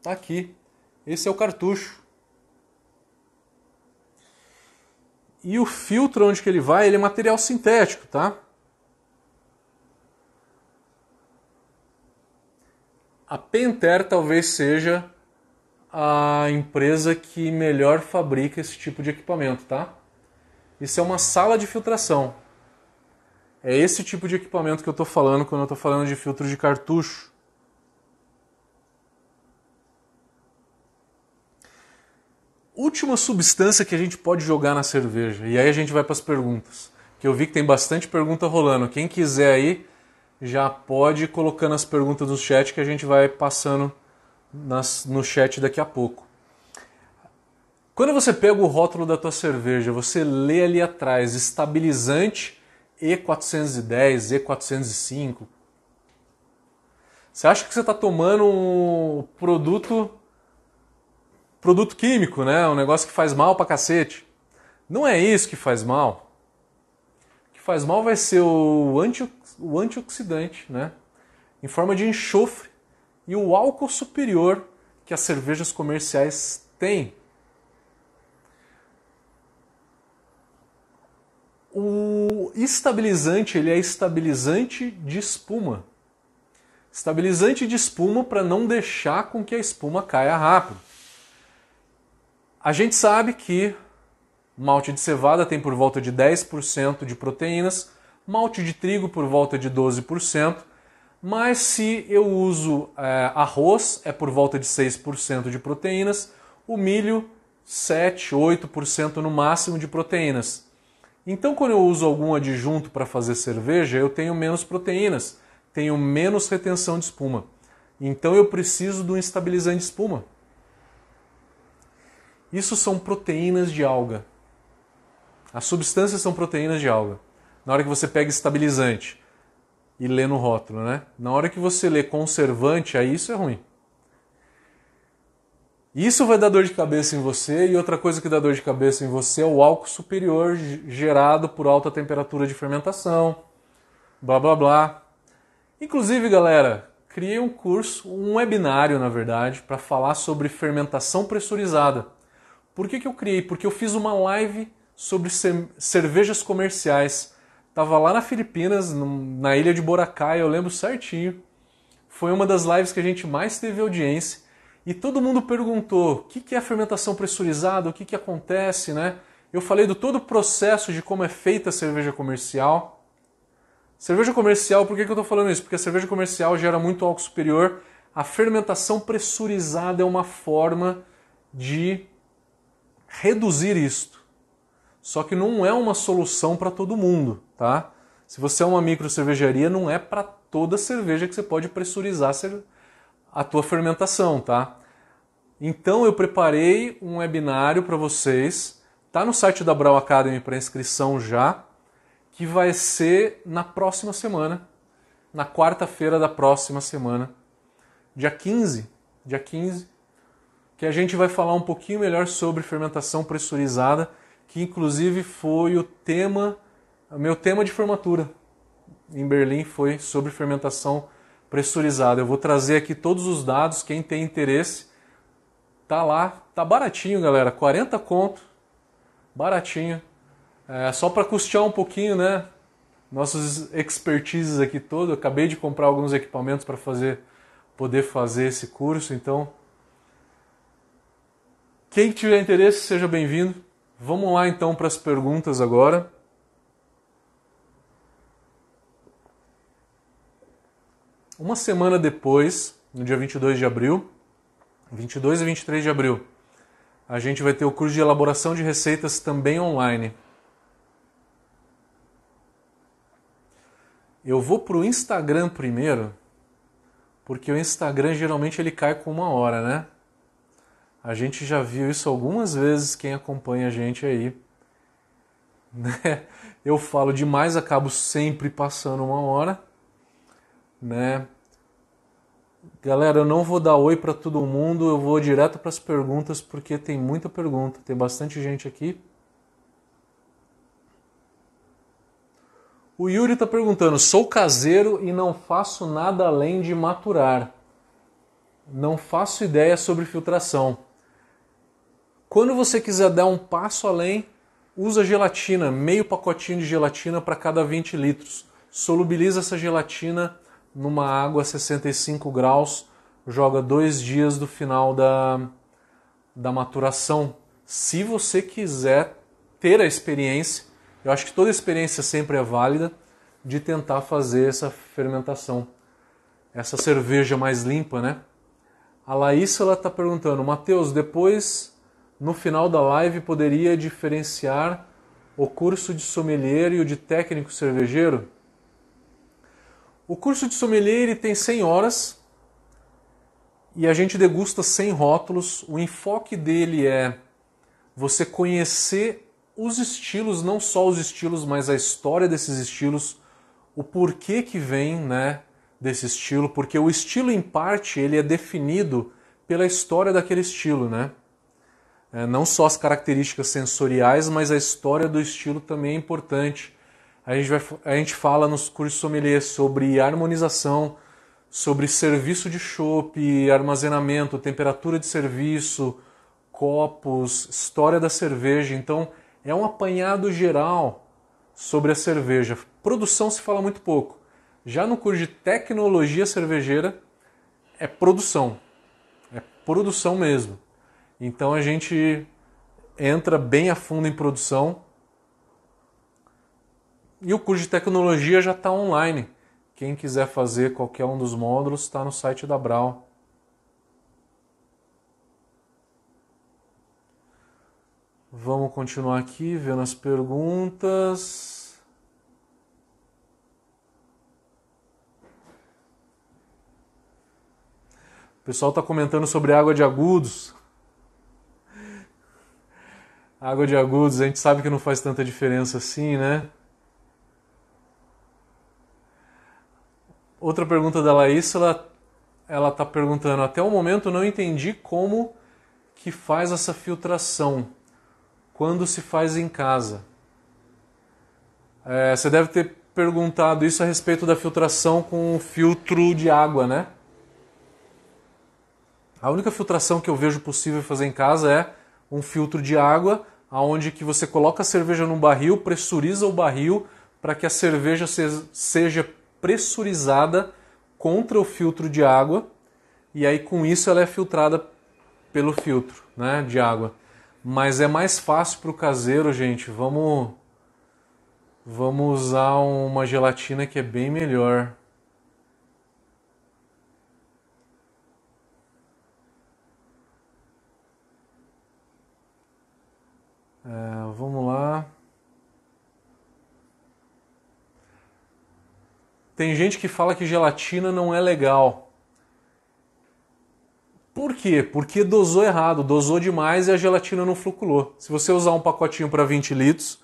Tá aqui. Esse é o cartucho. E o filtro onde que ele vai, ele é material sintético, tá? A Penter talvez seja a empresa que melhor fabrica esse tipo de equipamento, tá? Isso é uma sala de filtração. É esse tipo de equipamento que eu estou falando quando eu estou falando de filtro de cartucho. Última substância que a gente pode jogar na cerveja. E aí a gente vai para as perguntas. Que eu vi que tem bastante pergunta rolando. Quem quiser aí já pode ir colocando as perguntas no chat que a gente vai passando nas, no chat daqui a pouco. Quando você pega o rótulo da tua cerveja, você lê ali atrás estabilizante e410, E405. Você acha que você está tomando um produto produto químico, né? Um negócio que faz mal pra cacete. Não é isso que faz mal. O que faz mal vai ser o, anti, o antioxidante, né? Em forma de enxofre e o álcool superior que as cervejas comerciais têm. O estabilizante ele é estabilizante de espuma. Estabilizante de espuma para não deixar com que a espuma caia rápido. A gente sabe que Malte de cevada tem por volta de 10% de proteínas, malte de trigo por volta de 12%, mas se eu uso é, arroz, é por volta de 6% de proteínas, o milho 7, 8% no máximo de proteínas. Então, quando eu uso algum adjunto para fazer cerveja, eu tenho menos proteínas, tenho menos retenção de espuma. Então, eu preciso do estabilizante de espuma. Isso são proteínas de alga. As substâncias são proteínas de alga. Na hora que você pega estabilizante e lê no rótulo, né? Na hora que você lê conservante, aí isso é ruim. Isso vai dar dor de cabeça em você e outra coisa que dá dor de cabeça em você é o álcool superior gerado por alta temperatura de fermentação, blá blá blá. Inclusive, galera, criei um curso, um webinário, na verdade, para falar sobre fermentação pressurizada. Por que, que eu criei? Porque eu fiz uma live sobre cervejas comerciais. Tava lá na Filipinas, na ilha de Boracay, eu lembro certinho. Foi uma das lives que a gente mais teve audiência. E todo mundo perguntou o que é fermentação pressurizada, o que, que acontece, né? Eu falei do todo o processo de como é feita a cerveja comercial. Cerveja comercial, por que, que eu estou falando isso? Porque a cerveja comercial gera muito álcool superior. A fermentação pressurizada é uma forma de reduzir isto. Só que não é uma solução para todo mundo, tá? Se você é uma micro cervejaria, não é para toda cerveja que você pode pressurizar a tua fermentação, tá? Então eu preparei um webinário para vocês, tá no site da Brau Academy para inscrição já, que vai ser na próxima semana, na quarta-feira da próxima semana, dia 15, dia 15 que a gente vai falar um pouquinho melhor sobre fermentação pressurizada, que inclusive foi o tema, meu tema de formatura em Berlim foi sobre fermentação pressurizada. Eu vou trazer aqui todos os dados, quem tem interesse, tá lá, tá baratinho, galera, 40 conto, baratinho. É, só para custear um pouquinho, né? Nossas expertises aqui todo. Acabei de comprar alguns equipamentos para fazer, poder fazer esse curso, então quem tiver interesse, seja bem-vindo. Vamos lá então para as perguntas agora. Uma semana depois, no dia 22 de abril, 22 e 23 de abril, a gente vai ter o curso de elaboração de receitas também online. Eu vou para o Instagram primeiro, porque o Instagram geralmente ele cai com uma hora, né? A gente já viu isso algumas vezes, quem acompanha a gente aí. <laughs> Né? Eu falo demais, acabo sempre passando uma hora. Né? Galera, eu não vou dar oi para todo mundo, eu vou direto para as perguntas porque tem muita pergunta, tem bastante gente aqui. O Yuri está perguntando: sou caseiro e não faço nada além de maturar. Não faço ideia sobre filtração. Quando você quiser dar um passo além, usa gelatina, meio pacotinho de gelatina para cada 20 litros. Solubiliza essa gelatina numa água a 65 graus, joga dois dias do final da, da maturação. Se você quiser ter a experiência, eu acho que toda experiência sempre é válida, de tentar fazer essa fermentação, essa cerveja mais limpa, né? A Laís ela está perguntando, Mateus, depois no final da live poderia diferenciar o curso de sommelier e o de técnico cervejeiro? O curso de sommelier tem 100 horas e a gente degusta 100 rótulos. O enfoque dele é você conhecer os estilos, não só os estilos, mas a história desses estilos, o porquê que vem, né, desse estilo, porque o estilo em parte ele é definido pela história daquele estilo, né? É, não só as características sensoriais, mas a história do estilo também é importante. A gente, vai, a gente fala nos cursos sommelier sobre harmonização, sobre serviço de chopp, armazenamento, temperatura de serviço, copos, história da cerveja. Então, é um apanhado geral sobre a cerveja. Produção se fala muito pouco. Já no curso de tecnologia cervejeira, é produção. É produção mesmo. Então a gente entra bem a fundo em produção. E o curso de tecnologia já está online. Quem quiser fazer qualquer um dos módulos está no site da Brau. Vamos continuar aqui vendo as perguntas. O pessoal está comentando sobre água de agudos. Água de agudos, a gente sabe que não faz tanta diferença assim, né? Outra pergunta da Laís, ela ela está perguntando: até o momento não entendi como que faz essa filtração quando se faz em casa. É, você deve ter perguntado isso a respeito da filtração com filtro de água, né? A única filtração que eu vejo possível fazer em casa é um filtro de água, aonde que você coloca a cerveja num barril, pressuriza o barril para que a cerveja seja pressurizada contra o filtro de água e aí com isso ela é filtrada pelo filtro, né, de água. Mas é mais fácil para o caseiro, gente. Vamos vamos usar uma gelatina que é bem melhor. É, vamos lá. Tem gente que fala que gelatina não é legal. Por quê? Porque dosou errado, dosou demais e a gelatina não fluculou. Se você usar um pacotinho para 20 litros,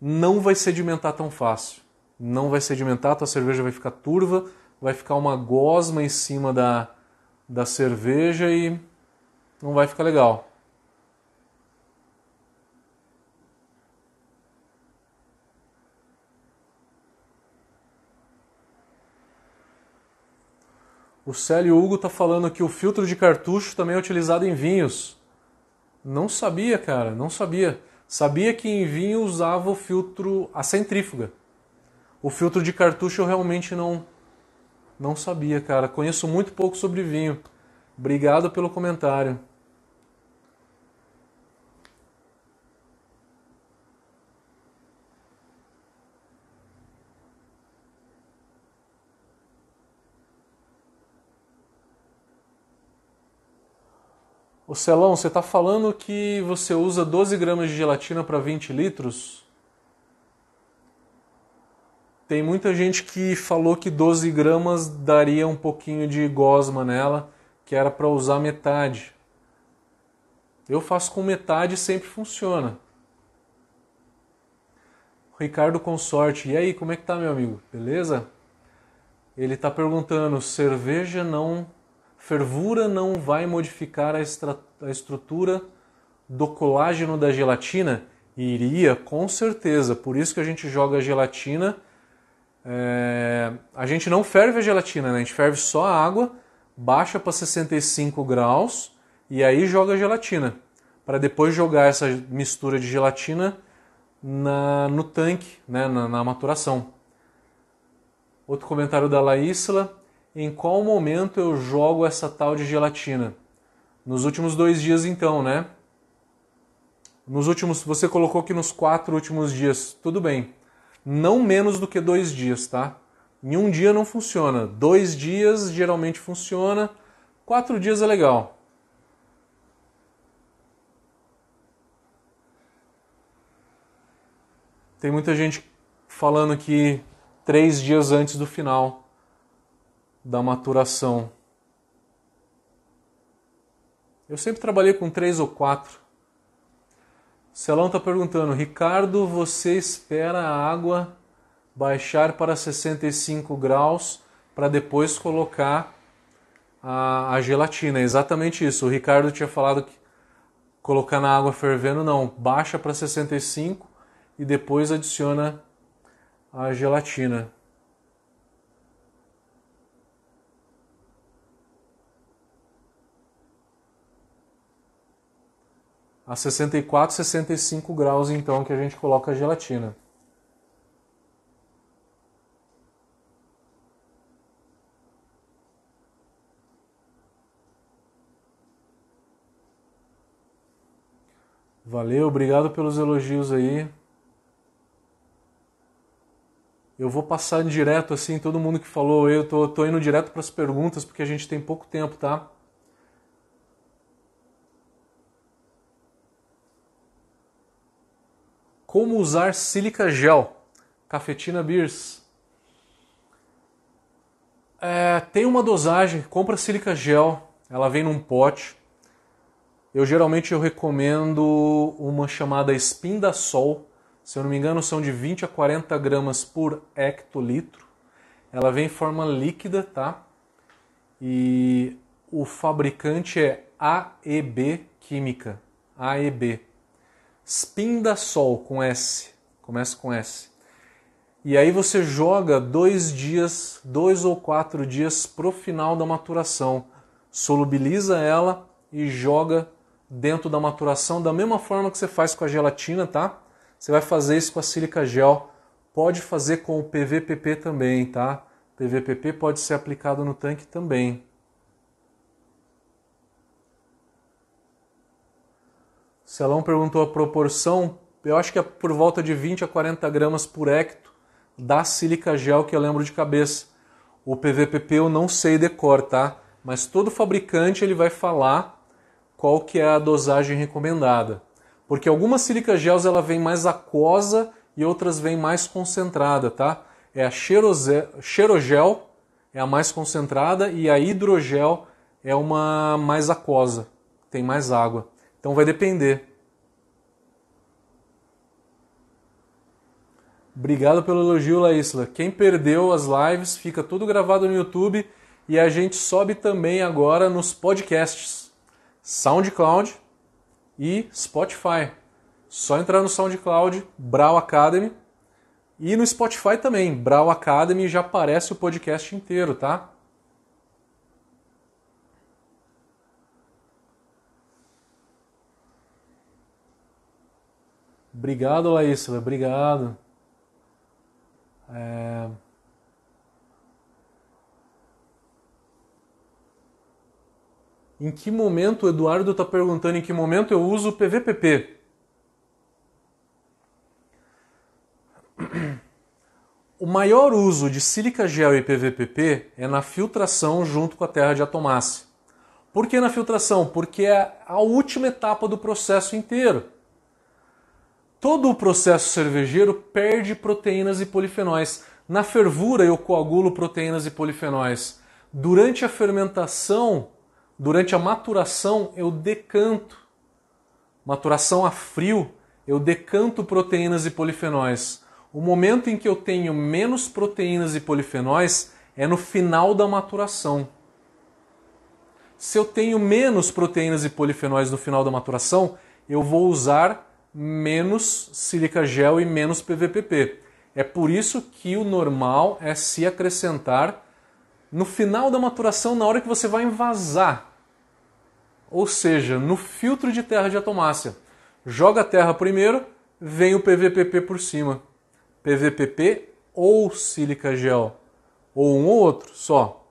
não vai sedimentar tão fácil. Não vai sedimentar, tua cerveja vai ficar turva, vai ficar uma gosma em cima da, da cerveja e não vai ficar legal. O Célio Hugo está falando que o filtro de cartucho também é utilizado em vinhos. Não sabia, cara, não sabia. Sabia que em vinho usava o filtro a centrífuga. O filtro de cartucho eu realmente não não sabia, cara. Conheço muito pouco sobre vinho. Obrigado pelo comentário. O Celão, você está falando que você usa 12 gramas de gelatina para 20 litros? Tem muita gente que falou que 12 gramas daria um pouquinho de gosma nela, que era para usar metade. Eu faço com metade e sempre funciona. Ricardo Consorte, e aí, como é que tá, meu amigo? Beleza? Ele está perguntando: cerveja não fervura não vai modificar a, a estrutura do colágeno da gelatina? Iria, com certeza. Por isso que a gente joga a gelatina. É... A gente não ferve a gelatina, né? a gente ferve só a água, baixa para 65 graus e aí joga a gelatina. Para depois jogar essa mistura de gelatina na, no tanque, né? na, na maturação. Outro comentário da Laísla em qual momento eu jogo essa tal de gelatina? Nos últimos dois dias, então, né? Nos últimos, você colocou que nos quatro últimos dias, tudo bem. Não menos do que dois dias, tá? Em um dia não funciona. Dois dias geralmente funciona. Quatro dias é legal. Tem muita gente falando que três dias antes do final da maturação. Eu sempre trabalhei com três ou quatro. Celão está perguntando, Ricardo, você espera a água baixar para 65 graus para depois colocar a, a, gelatina. É exatamente isso. O Ricardo tinha falado que colocar na água fervendo, não. Baixa para 65 e depois adiciona a gelatina. A 64, 65 graus então que a gente coloca a gelatina. Valeu, obrigado pelos elogios aí. Eu vou passar direto assim, todo mundo que falou, eu tô, tô indo direto para as perguntas porque a gente tem pouco tempo, tá? Como usar sílica gel? Cafetina Beers. É, tem uma dosagem, compra sílica gel, ela vem num pote. Eu geralmente eu recomendo uma chamada Espindasol se eu não me engano, são de 20 a 40 gramas por hectolitro. Ela vem em forma líquida, tá? E o fabricante é AEB Química. AEB. Spindasol com S. Começa com S. E aí você joga dois dias, dois ou quatro dias pro final da maturação. Solubiliza ela e joga dentro da maturação da mesma forma que você faz com a gelatina, tá? Você vai fazer isso com a sílica gel, pode fazer com o PVPP também, tá? PVPP pode ser aplicado no tanque também. Celão perguntou a proporção, eu acho que é por volta de 20 a 40 gramas por hecto da sílica gel que eu lembro de cabeça. O PVPP eu não sei decor, tá? Mas todo fabricante ele vai falar qual que é a dosagem recomendada. Porque algumas sílica gels ela vem mais aquosa e outras vem mais concentrada, tá? É a xerogel é a mais concentrada e a hidrogel é uma mais aquosa, tem mais água. Então vai depender. Obrigado pelo elogio, Laísla. Quem perdeu as lives, fica tudo gravado no YouTube e a gente sobe também agora nos podcasts. SoundCloud, e Spotify. Só entrar no SoundCloud, Brau Academy. E no Spotify também, Brau Academy, já aparece o podcast inteiro, tá? Obrigado, Laísa. Obrigado. É... Em que momento, o Eduardo está perguntando, em que momento eu uso o PVPP? O maior uso de sílica gel e PVPP é na filtração junto com a terra de atomácia. Por que na filtração? Porque é a última etapa do processo inteiro. Todo o processo cervejeiro perde proteínas e polifenóis. Na fervura eu coagulo proteínas e polifenóis. Durante a fermentação, Durante a maturação, eu decanto. Maturação a frio, eu decanto proteínas e polifenóis. O momento em que eu tenho menos proteínas e polifenóis é no final da maturação. Se eu tenho menos proteínas e polifenóis no final da maturação, eu vou usar menos sílica gel e menos PVPP. É por isso que o normal é se acrescentar no final da maturação, na hora que você vai envasar ou seja, no filtro de terra de atomácia. Joga a terra primeiro, vem o PVPP por cima. PVPP ou sílica gel, ou um ou outro só.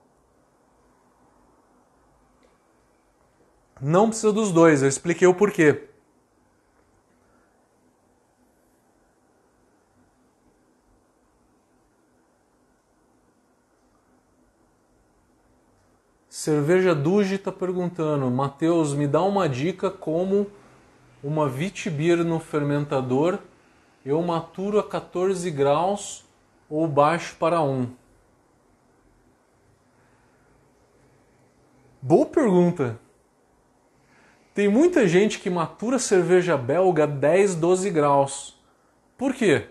Não precisa dos dois, eu expliquei o porquê. Cerveja Duge está perguntando, Matheus, me dá uma dica como uma Vitibir no fermentador eu maturo a 14 graus ou baixo para 1? Boa pergunta. Tem muita gente que matura cerveja belga a 10, 12 graus. Por quê?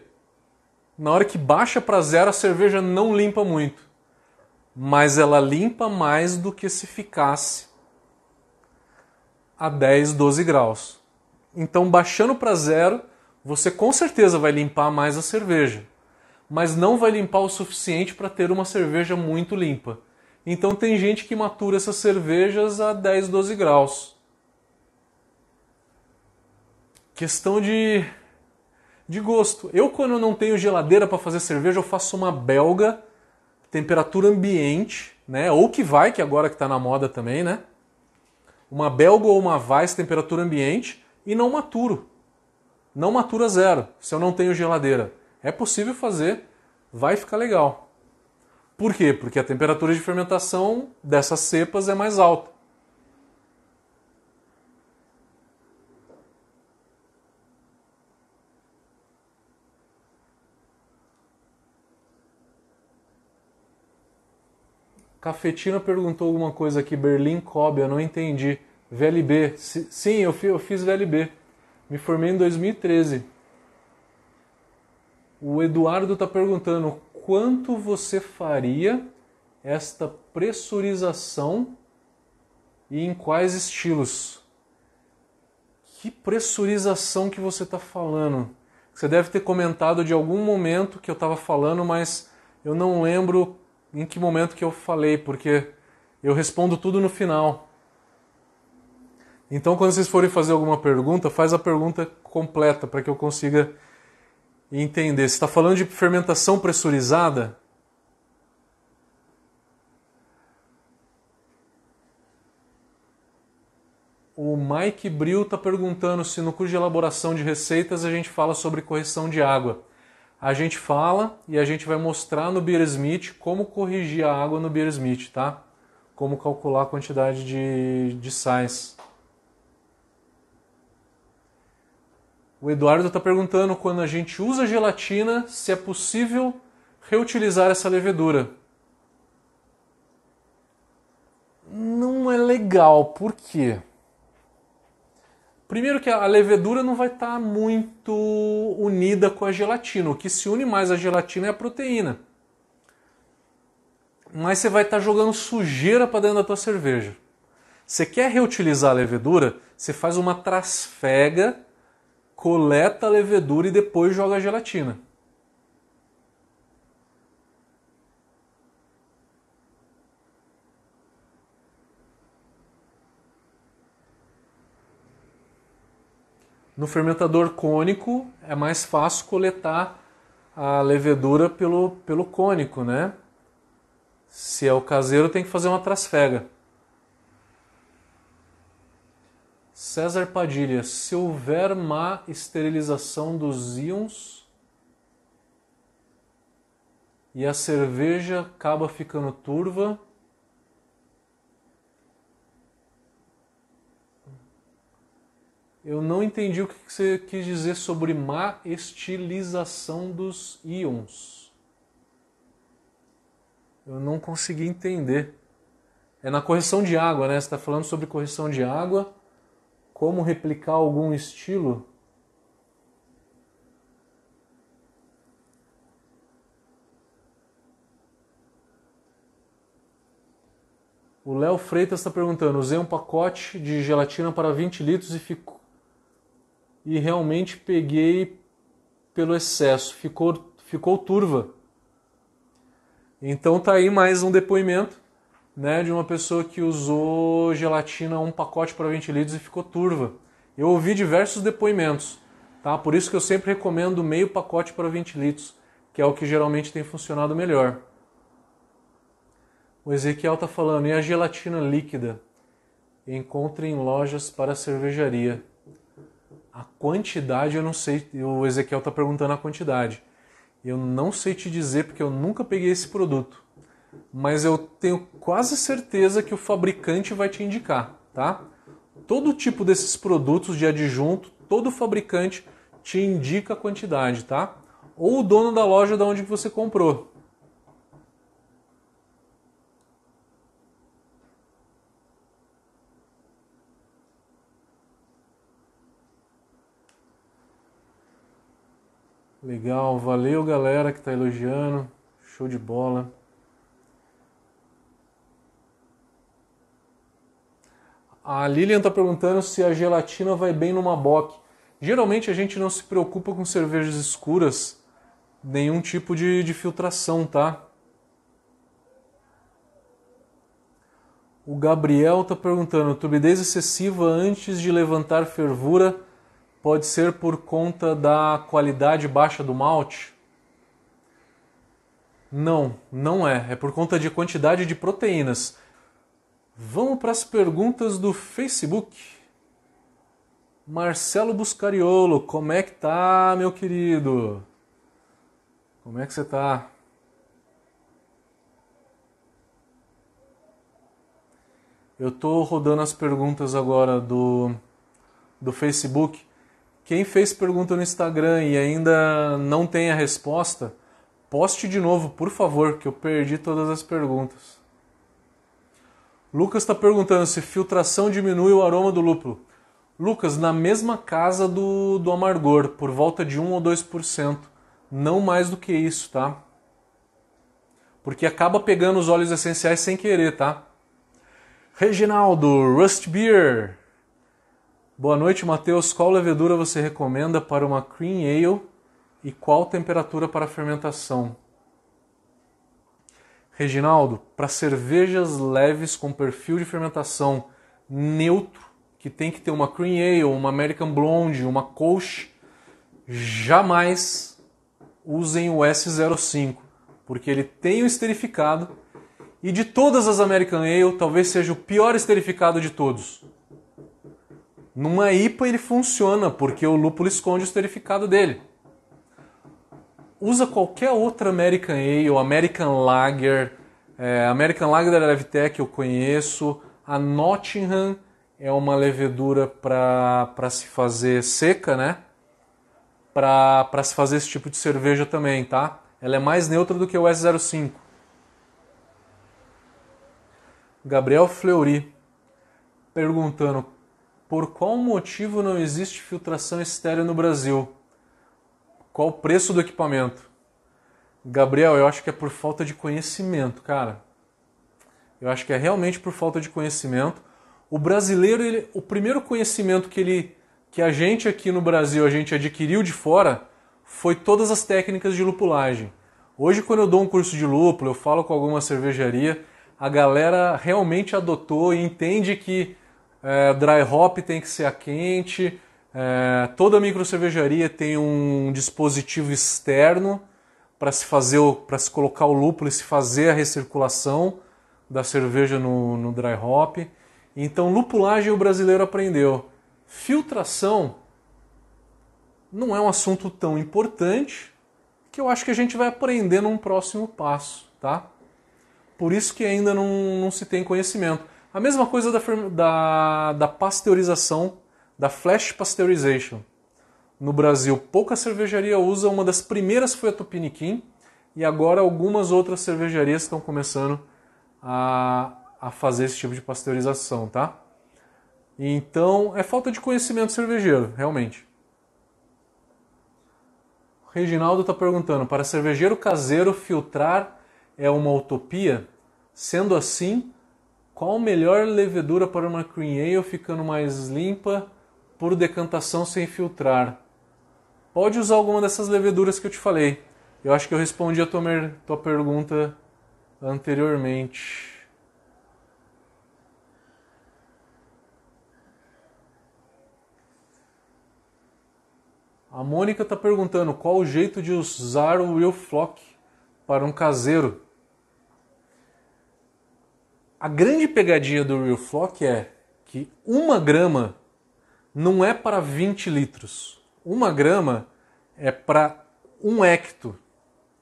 Na hora que baixa para zero a cerveja não limpa muito mas ela limpa mais do que se ficasse a 10, 12 graus. Então, baixando para zero, você com certeza vai limpar mais a cerveja, mas não vai limpar o suficiente para ter uma cerveja muito limpa. Então, tem gente que matura essas cervejas a 10, 12 graus. Questão de, de gosto. Eu, quando não tenho geladeira para fazer cerveja, eu faço uma belga temperatura ambiente, né? Ou que vai, que agora que está na moda também, né? Uma belga ou uma Weiss temperatura ambiente e não maturo. não matura zero, se eu não tenho geladeira. É possível fazer, vai ficar legal. Por quê? Porque a temperatura de fermentação dessas cepas é mais alta. Cafetina perguntou alguma coisa aqui, Berlim Cobb, eu não entendi. VLB, sim, eu fiz VLB. Me formei em 2013. O Eduardo está perguntando quanto você faria esta pressurização e em quais estilos? Que pressurização que você está falando? Você deve ter comentado de algum momento que eu estava falando, mas eu não lembro em que momento que eu falei, porque eu respondo tudo no final. Então, quando vocês forem fazer alguma pergunta, faz a pergunta completa para que eu consiga entender. Você está falando de fermentação pressurizada? O Mike Bril está perguntando se no curso de elaboração de receitas a gente fala sobre correção de água a gente fala e a gente vai mostrar no Beer Smith como corrigir a água no Beer Smith, tá? Como calcular a quantidade de, de sais. O Eduardo está perguntando quando a gente usa gelatina se é possível reutilizar essa levedura. Não é legal, por quê? Primeiro que a levedura não vai estar tá muito unida com a gelatina. O que se une mais à gelatina é a proteína. Mas você vai estar tá jogando sujeira para dentro da tua cerveja. Você quer reutilizar a levedura? Você faz uma trasfega, coleta a levedura e depois joga a gelatina. No fermentador cônico é mais fácil coletar a levedura pelo, pelo cônico, né? Se é o caseiro, tem que fazer uma trasfega. César Padilha, se houver má esterilização dos íons e a cerveja acaba ficando turva, Eu não entendi o que você quis dizer sobre má estilização dos íons. Eu não consegui entender. É na correção de água, né? Você está falando sobre correção de água, como replicar algum estilo. O Léo Freitas está perguntando: usei um pacote de gelatina para 20 litros e ficou e realmente peguei pelo excesso, ficou, ficou turva. Então tá aí mais um depoimento né, de uma pessoa que usou gelatina um pacote para 20 litros e ficou turva. Eu ouvi diversos depoimentos, tá? Por isso que eu sempre recomendo meio pacote para 20 litros, que é o que geralmente tem funcionado melhor. O Ezequiel está falando, e a gelatina líquida? Encontre em lojas para cervejaria. A quantidade eu não sei, o Ezequiel está perguntando a quantidade. Eu não sei te dizer porque eu nunca peguei esse produto. Mas eu tenho quase certeza que o fabricante vai te indicar, tá? Todo tipo desses produtos de adjunto, todo fabricante te indica a quantidade, tá? Ou o dono da loja da onde você comprou. Legal, valeu galera que está elogiando. Show de bola. A Lilian está perguntando se a gelatina vai bem numa bock. Geralmente a gente não se preocupa com cervejas escuras, nenhum tipo de, de filtração, tá? O Gabriel está perguntando: turbidez excessiva antes de levantar fervura pode ser por conta da qualidade baixa do malte? Não, não é. É por conta de quantidade de proteínas. Vamos para as perguntas do Facebook. Marcelo Buscariolo, como é que tá, meu querido? Como é que você tá? Eu tô rodando as perguntas agora do, do Facebook. Quem fez pergunta no Instagram e ainda não tem a resposta, poste de novo, por favor, que eu perdi todas as perguntas. Lucas está perguntando se filtração diminui o aroma do lúpulo. Lucas, na mesma casa do, do amargor, por volta de 1 ou 2%. Não mais do que isso, tá? Porque acaba pegando os óleos essenciais sem querer, tá? Reginaldo, Rust Beer. Boa noite, Matheus. Qual levedura você recomenda para uma cream ale e qual temperatura para fermentação? Reginaldo, para cervejas leves com perfil de fermentação neutro, que tem que ter uma Cream Ale, uma American Blonde, uma Kolsch, jamais usem o S05, porque ele tem o esterificado e de todas as American Ale, talvez seja o pior esterificado de todos. Numa IPA ele funciona, porque o lúpulo esconde o esterificado dele usa qualquer outra American Ale, American Lager, é, American Lager da Levtech eu conheço, a Nottingham é uma levedura para se fazer seca, né? Para se fazer esse tipo de cerveja também, tá? Ela é mais neutra do que o S05. Gabriel Fleury perguntando por qual motivo não existe filtração estéreo no Brasil? Qual o preço do equipamento? Gabriel, eu acho que é por falta de conhecimento, cara. Eu acho que é realmente por falta de conhecimento. O brasileiro, ele, o primeiro conhecimento que ele que a gente aqui no Brasil a gente adquiriu de fora foi todas as técnicas de lupulagem. Hoje, quando eu dou um curso de lúpulo, eu falo com alguma cervejaria, a galera realmente adotou e entende que é, dry hop tem que ser a quente, é, toda microcervejaria tem um dispositivo externo para se fazer, para se colocar o lúpulo e se fazer a recirculação da cerveja no, no dry hop. Então, lupulagem o brasileiro aprendeu. Filtração não é um assunto tão importante que eu acho que a gente vai aprender num próximo passo, tá? Por isso que ainda não, não se tem conhecimento. A mesma coisa da, da, da pasteurização da Flash Pasteurization. No Brasil, pouca cervejaria usa, uma das primeiras foi a Tupiniquim, e agora algumas outras cervejarias estão começando a, a fazer esse tipo de pasteurização, tá? Então, é falta de conhecimento cervejeiro, realmente. O Reginaldo está perguntando: para cervejeiro caseiro, filtrar é uma utopia? Sendo assim, qual a melhor levedura para uma cream ale ficando mais limpa por decantação sem filtrar. Pode usar alguma dessas leveduras que eu te falei. Eu acho que eu respondi a tua, tua pergunta anteriormente. A Mônica está perguntando qual o jeito de usar o Real Flock para um caseiro. A grande pegadinha do Real Flock é que uma grama não é para 20 litros. Uma grama é para um hecto,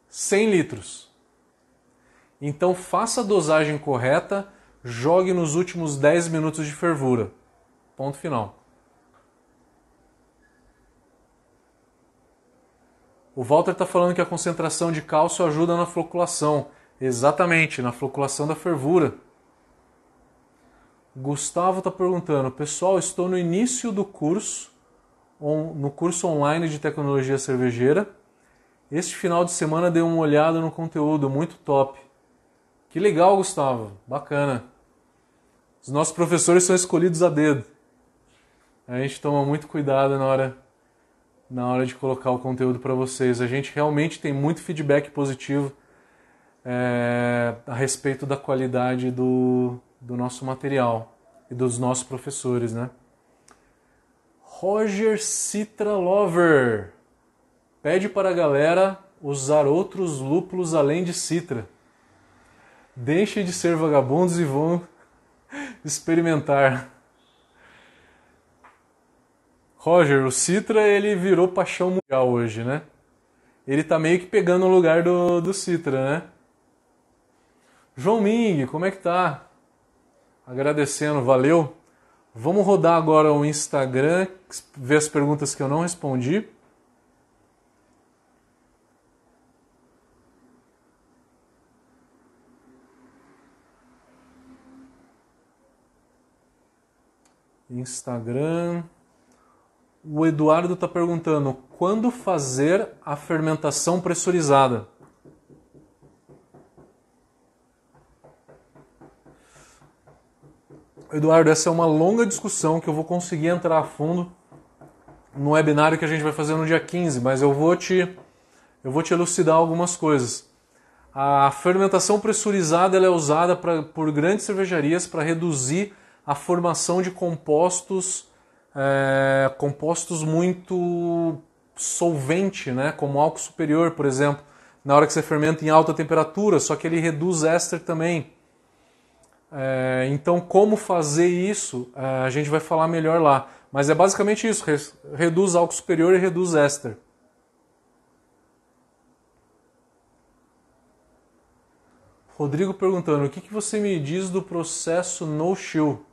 100 litros. Então faça a dosagem correta, jogue nos últimos 10 minutos de fervura. Ponto final. O Walter está falando que a concentração de cálcio ajuda na floculação. Exatamente, na floculação da fervura. Gustavo está perguntando, pessoal, estou no início do curso, no curso online de tecnologia cervejeira. Este final de semana dei uma olhada no conteúdo, muito top. Que legal, Gustavo, bacana. Os nossos professores são escolhidos a dedo. A gente toma muito cuidado na hora, na hora de colocar o conteúdo para vocês. A gente realmente tem muito feedback positivo é, a respeito da qualidade do, do nosso material e dos nossos professores, né? Roger Citra Lover pede para a galera usar outros lúpulos além de Citra. Deixem de ser vagabundos e vão <laughs> experimentar. Roger, o Citra ele virou paixão mundial hoje, né? Ele tá meio que pegando o lugar do, do Citra, né? João Ming, como é que tá? Agradecendo, valeu. Vamos rodar agora o Instagram, ver as perguntas que eu não respondi. Instagram. O Eduardo está perguntando quando fazer a fermentação pressurizada. Eduardo, essa é uma longa discussão que eu vou conseguir entrar a fundo no webinário que a gente vai fazer no dia 15, mas eu vou te, eu vou te elucidar algumas coisas. A fermentação pressurizada é usada pra, por grandes cervejarias para reduzir a formação de compostos, é, compostos muito solvente, né? como álcool superior, por exemplo, na hora que você fermenta em alta temperatura, só que ele reduz éster também. É, então, como fazer isso, é, a gente vai falar melhor lá. Mas é basicamente isso: reduz álcool superior e reduz éster. Rodrigo perguntando: o que, que você me diz do processo no chill?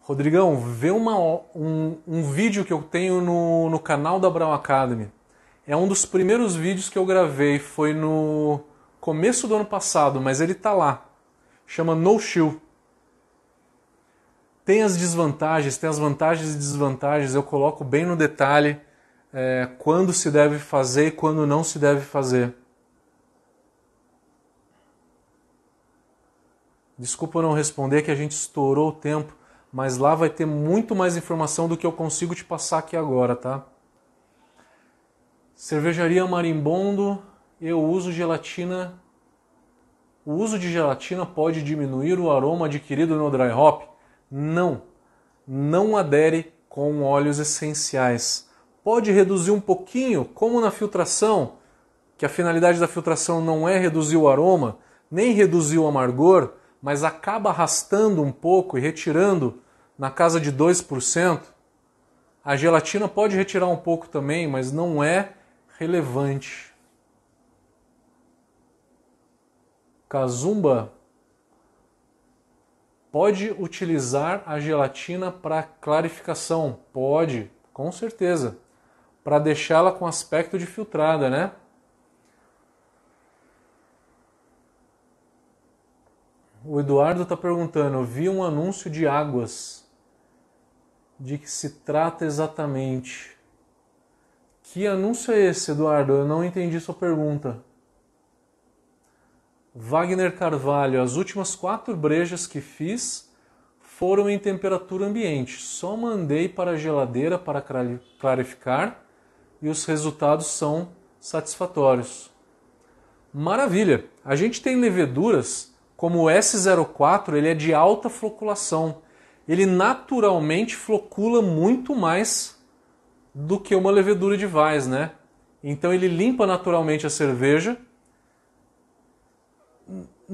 Rodrigão, vê uma, um, um vídeo que eu tenho no, no canal da Brown Academy. É um dos primeiros vídeos que eu gravei, foi no começo do ano passado, mas ele tá lá chama No Shield. Tem as desvantagens, tem as vantagens e desvantagens, eu coloco bem no detalhe é, quando se deve fazer e quando não se deve fazer. Desculpa não responder que a gente estourou o tempo, mas lá vai ter muito mais informação do que eu consigo te passar aqui agora, tá? Cervejaria Marimbondo, eu uso gelatina o uso de gelatina pode diminuir o aroma adquirido no dry hop? Não. Não adere com óleos essenciais. Pode reduzir um pouquinho, como na filtração, que a finalidade da filtração não é reduzir o aroma, nem reduzir o amargor, mas acaba arrastando um pouco e retirando na casa de 2%. A gelatina pode retirar um pouco também, mas não é relevante. Kazumba pode utilizar a gelatina para clarificação? Pode, com certeza. Para deixá-la com aspecto de filtrada, né? O Eduardo está perguntando: vi um anúncio de águas. De que se trata exatamente? Que anúncio é esse, Eduardo? Eu não entendi sua pergunta. Wagner Carvalho, as últimas quatro brejas que fiz foram em temperatura ambiente. Só mandei para a geladeira para clarificar e os resultados são satisfatórios. Maravilha! A gente tem leveduras como o S04, ele é de alta floculação. Ele naturalmente flocula muito mais do que uma levedura de Weiss, né? Então ele limpa naturalmente a cerveja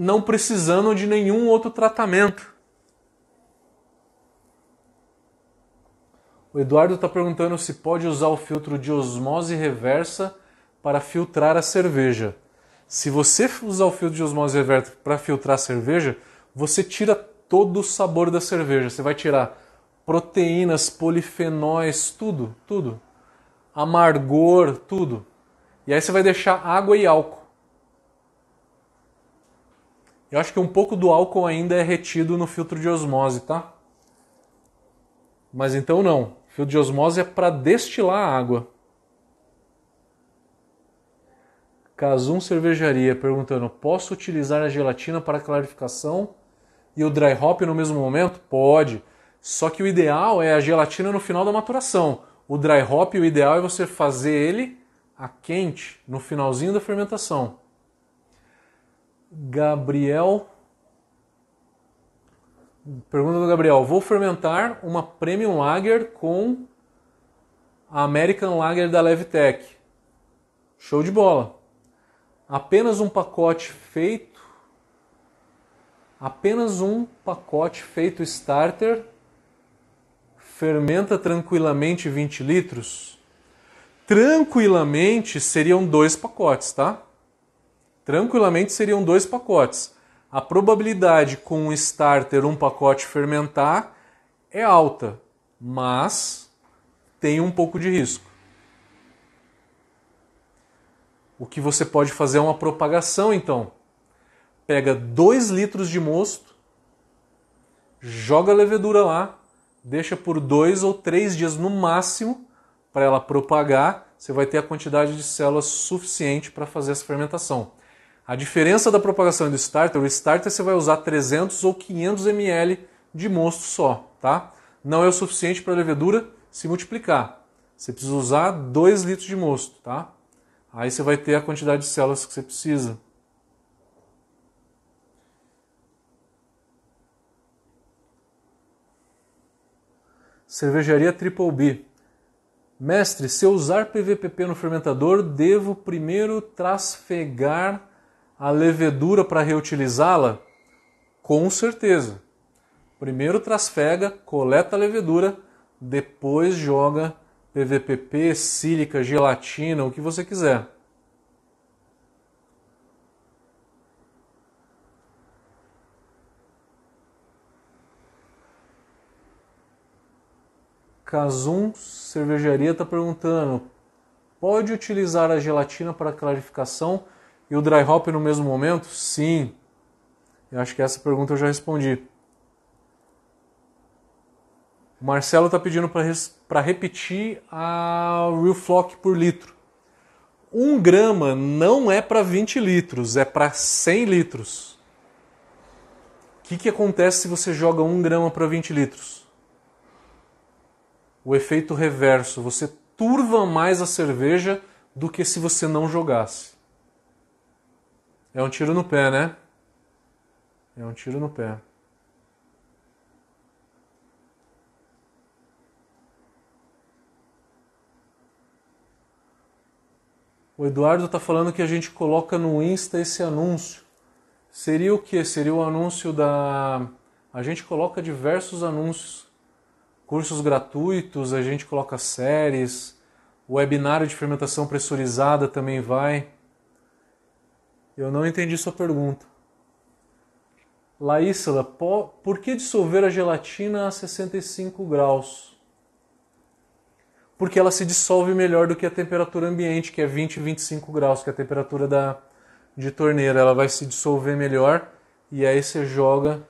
não precisando de nenhum outro tratamento. O Eduardo está perguntando se pode usar o filtro de osmose reversa para filtrar a cerveja. Se você usar o filtro de osmose reversa para filtrar a cerveja, você tira todo o sabor da cerveja. Você vai tirar proteínas, polifenóis, tudo, tudo. Amargor, tudo. E aí você vai deixar água e álcool. Eu acho que um pouco do álcool ainda é retido no filtro de osmose, tá? Mas então não. O filtro de osmose é para destilar a água. Casum Cervejaria perguntando: posso utilizar a gelatina para clarificação e o dry hop no mesmo momento? Pode. Só que o ideal é a gelatina no final da maturação. O dry hop, o ideal é você fazer ele a quente no finalzinho da fermentação. Gabriel. Pergunta do Gabriel: Vou fermentar uma Premium Lager com a American Lager da Levtech. Show de bola. Apenas um pacote feito. Apenas um pacote feito starter fermenta tranquilamente 20 litros? Tranquilamente seriam dois pacotes, tá? Tranquilamente seriam dois pacotes. A probabilidade com o starter um pacote fermentar é alta, mas tem um pouco de risco. O que você pode fazer é uma propagação, então. Pega 2 litros de mosto, joga a levedura lá, deixa por dois ou três dias no máximo para ela propagar. Você vai ter a quantidade de células suficiente para fazer essa fermentação. A diferença da propagação e do starter, o starter você vai usar 300 ou 500 ml de mosto só, tá? Não é o suficiente para a levedura se multiplicar. Você precisa usar 2 litros de mosto, tá? Aí você vai ter a quantidade de células que você precisa. Cervejaria Triple B. Mestre, se eu usar PVPP no fermentador, devo primeiro trasfegar a levedura para reutilizá-la? Com certeza. Primeiro trasfega, coleta a levedura, depois joga PVPP, sílica, gelatina, o que você quiser. Casum Cervejaria está perguntando: pode utilizar a gelatina para clarificação e o dry hop no mesmo momento? Sim. Eu acho que essa pergunta eu já respondi. O Marcelo está pedindo para repetir a Real Flock por litro. 1 um grama não é para 20 litros, é para 100 litros. O que, que acontece se você joga 1 um grama para 20 litros? O efeito reverso, você turva mais a cerveja do que se você não jogasse. É um tiro no pé, né? É um tiro no pé. O Eduardo está falando que a gente coloca no Insta esse anúncio. Seria o que? Seria o anúncio da. A gente coloca diversos anúncios. Cursos gratuitos, a gente coloca séries, o webinário de fermentação pressurizada também vai. Eu não entendi sua pergunta. Laísla, por que dissolver a gelatina a 65 graus? porque ela se dissolve melhor do que a temperatura ambiente, que é 20, 25 graus, que é a temperatura da, de torneira. Ela vai se dissolver melhor e aí você joga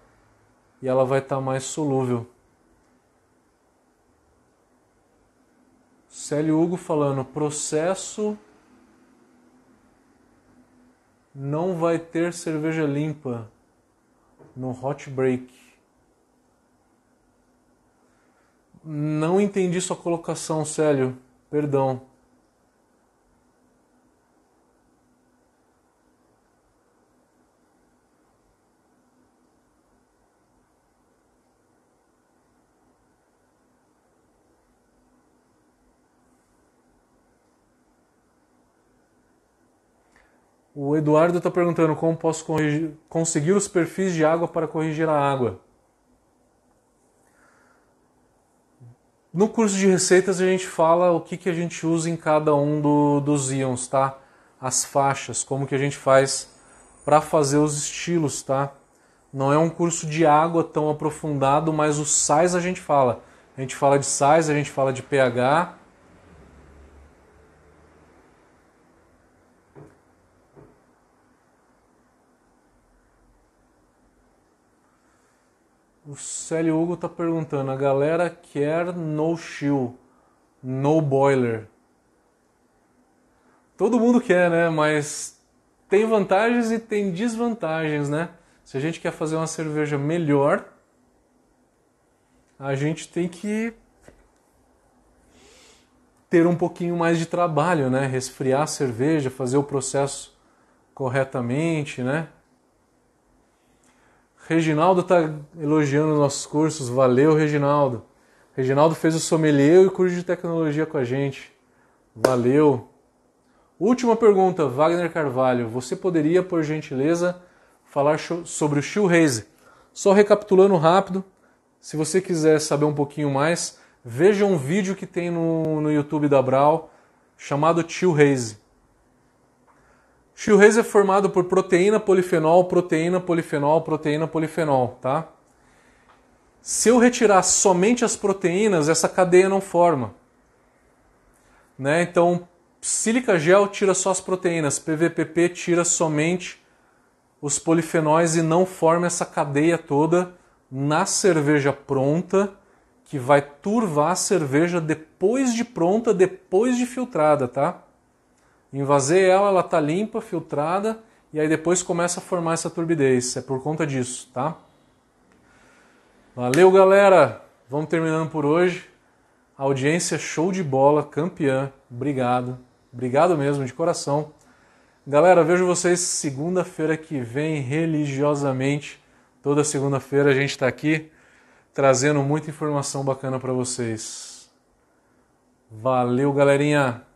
e ela vai estar tá mais solúvel. Célio Hugo falando, processo não vai ter cerveja limpa no hot break. Não entendi sua colocação, Célio. Perdão. O Eduardo está perguntando como posso corrigir, conseguir os perfis de água para corrigir a água. No curso de receitas a gente fala o que, que a gente usa em cada um do, dos íons, tá? As faixas, como que a gente faz para fazer os estilos, tá? Não é um curso de água tão aprofundado, mas os sais a gente fala. A gente fala de sais, a gente fala de pH, O Célio Hugo está perguntando: a galera quer no chill, no boiler. Todo mundo quer, né? Mas tem vantagens e tem desvantagens, né? Se a gente quer fazer uma cerveja melhor, a gente tem que ter um pouquinho mais de trabalho, né? Resfriar a cerveja, fazer o processo corretamente, né? Reginaldo está elogiando nossos cursos. Valeu, Reginaldo. Reginaldo fez o sommelier e o curso de tecnologia com a gente. Valeu. Última pergunta, Wagner Carvalho. Você poderia, por gentileza, falar sobre o shoehaze? Só recapitulando rápido, se você quiser saber um pouquinho mais, veja um vídeo que tem no, no YouTube da Brau chamado Tio Haze. Haze é formado por proteína, polifenol, proteína, polifenol, proteína, polifenol, tá? Se eu retirar somente as proteínas, essa cadeia não forma. Né? Então, sílica gel tira só as proteínas, PVPP tira somente os polifenóis e não forma essa cadeia toda na cerveja pronta que vai turvar a cerveja depois de pronta, depois de filtrada, tá? Invasei ela, ela tá limpa, filtrada e aí depois começa a formar essa turbidez. É por conta disso, tá? Valeu, galera. Vamos terminando por hoje. Audiência show de bola, campeã. Obrigado. Obrigado mesmo, de coração. Galera, vejo vocês segunda-feira que vem, religiosamente. Toda segunda-feira a gente está aqui trazendo muita informação bacana para vocês. Valeu, galerinha!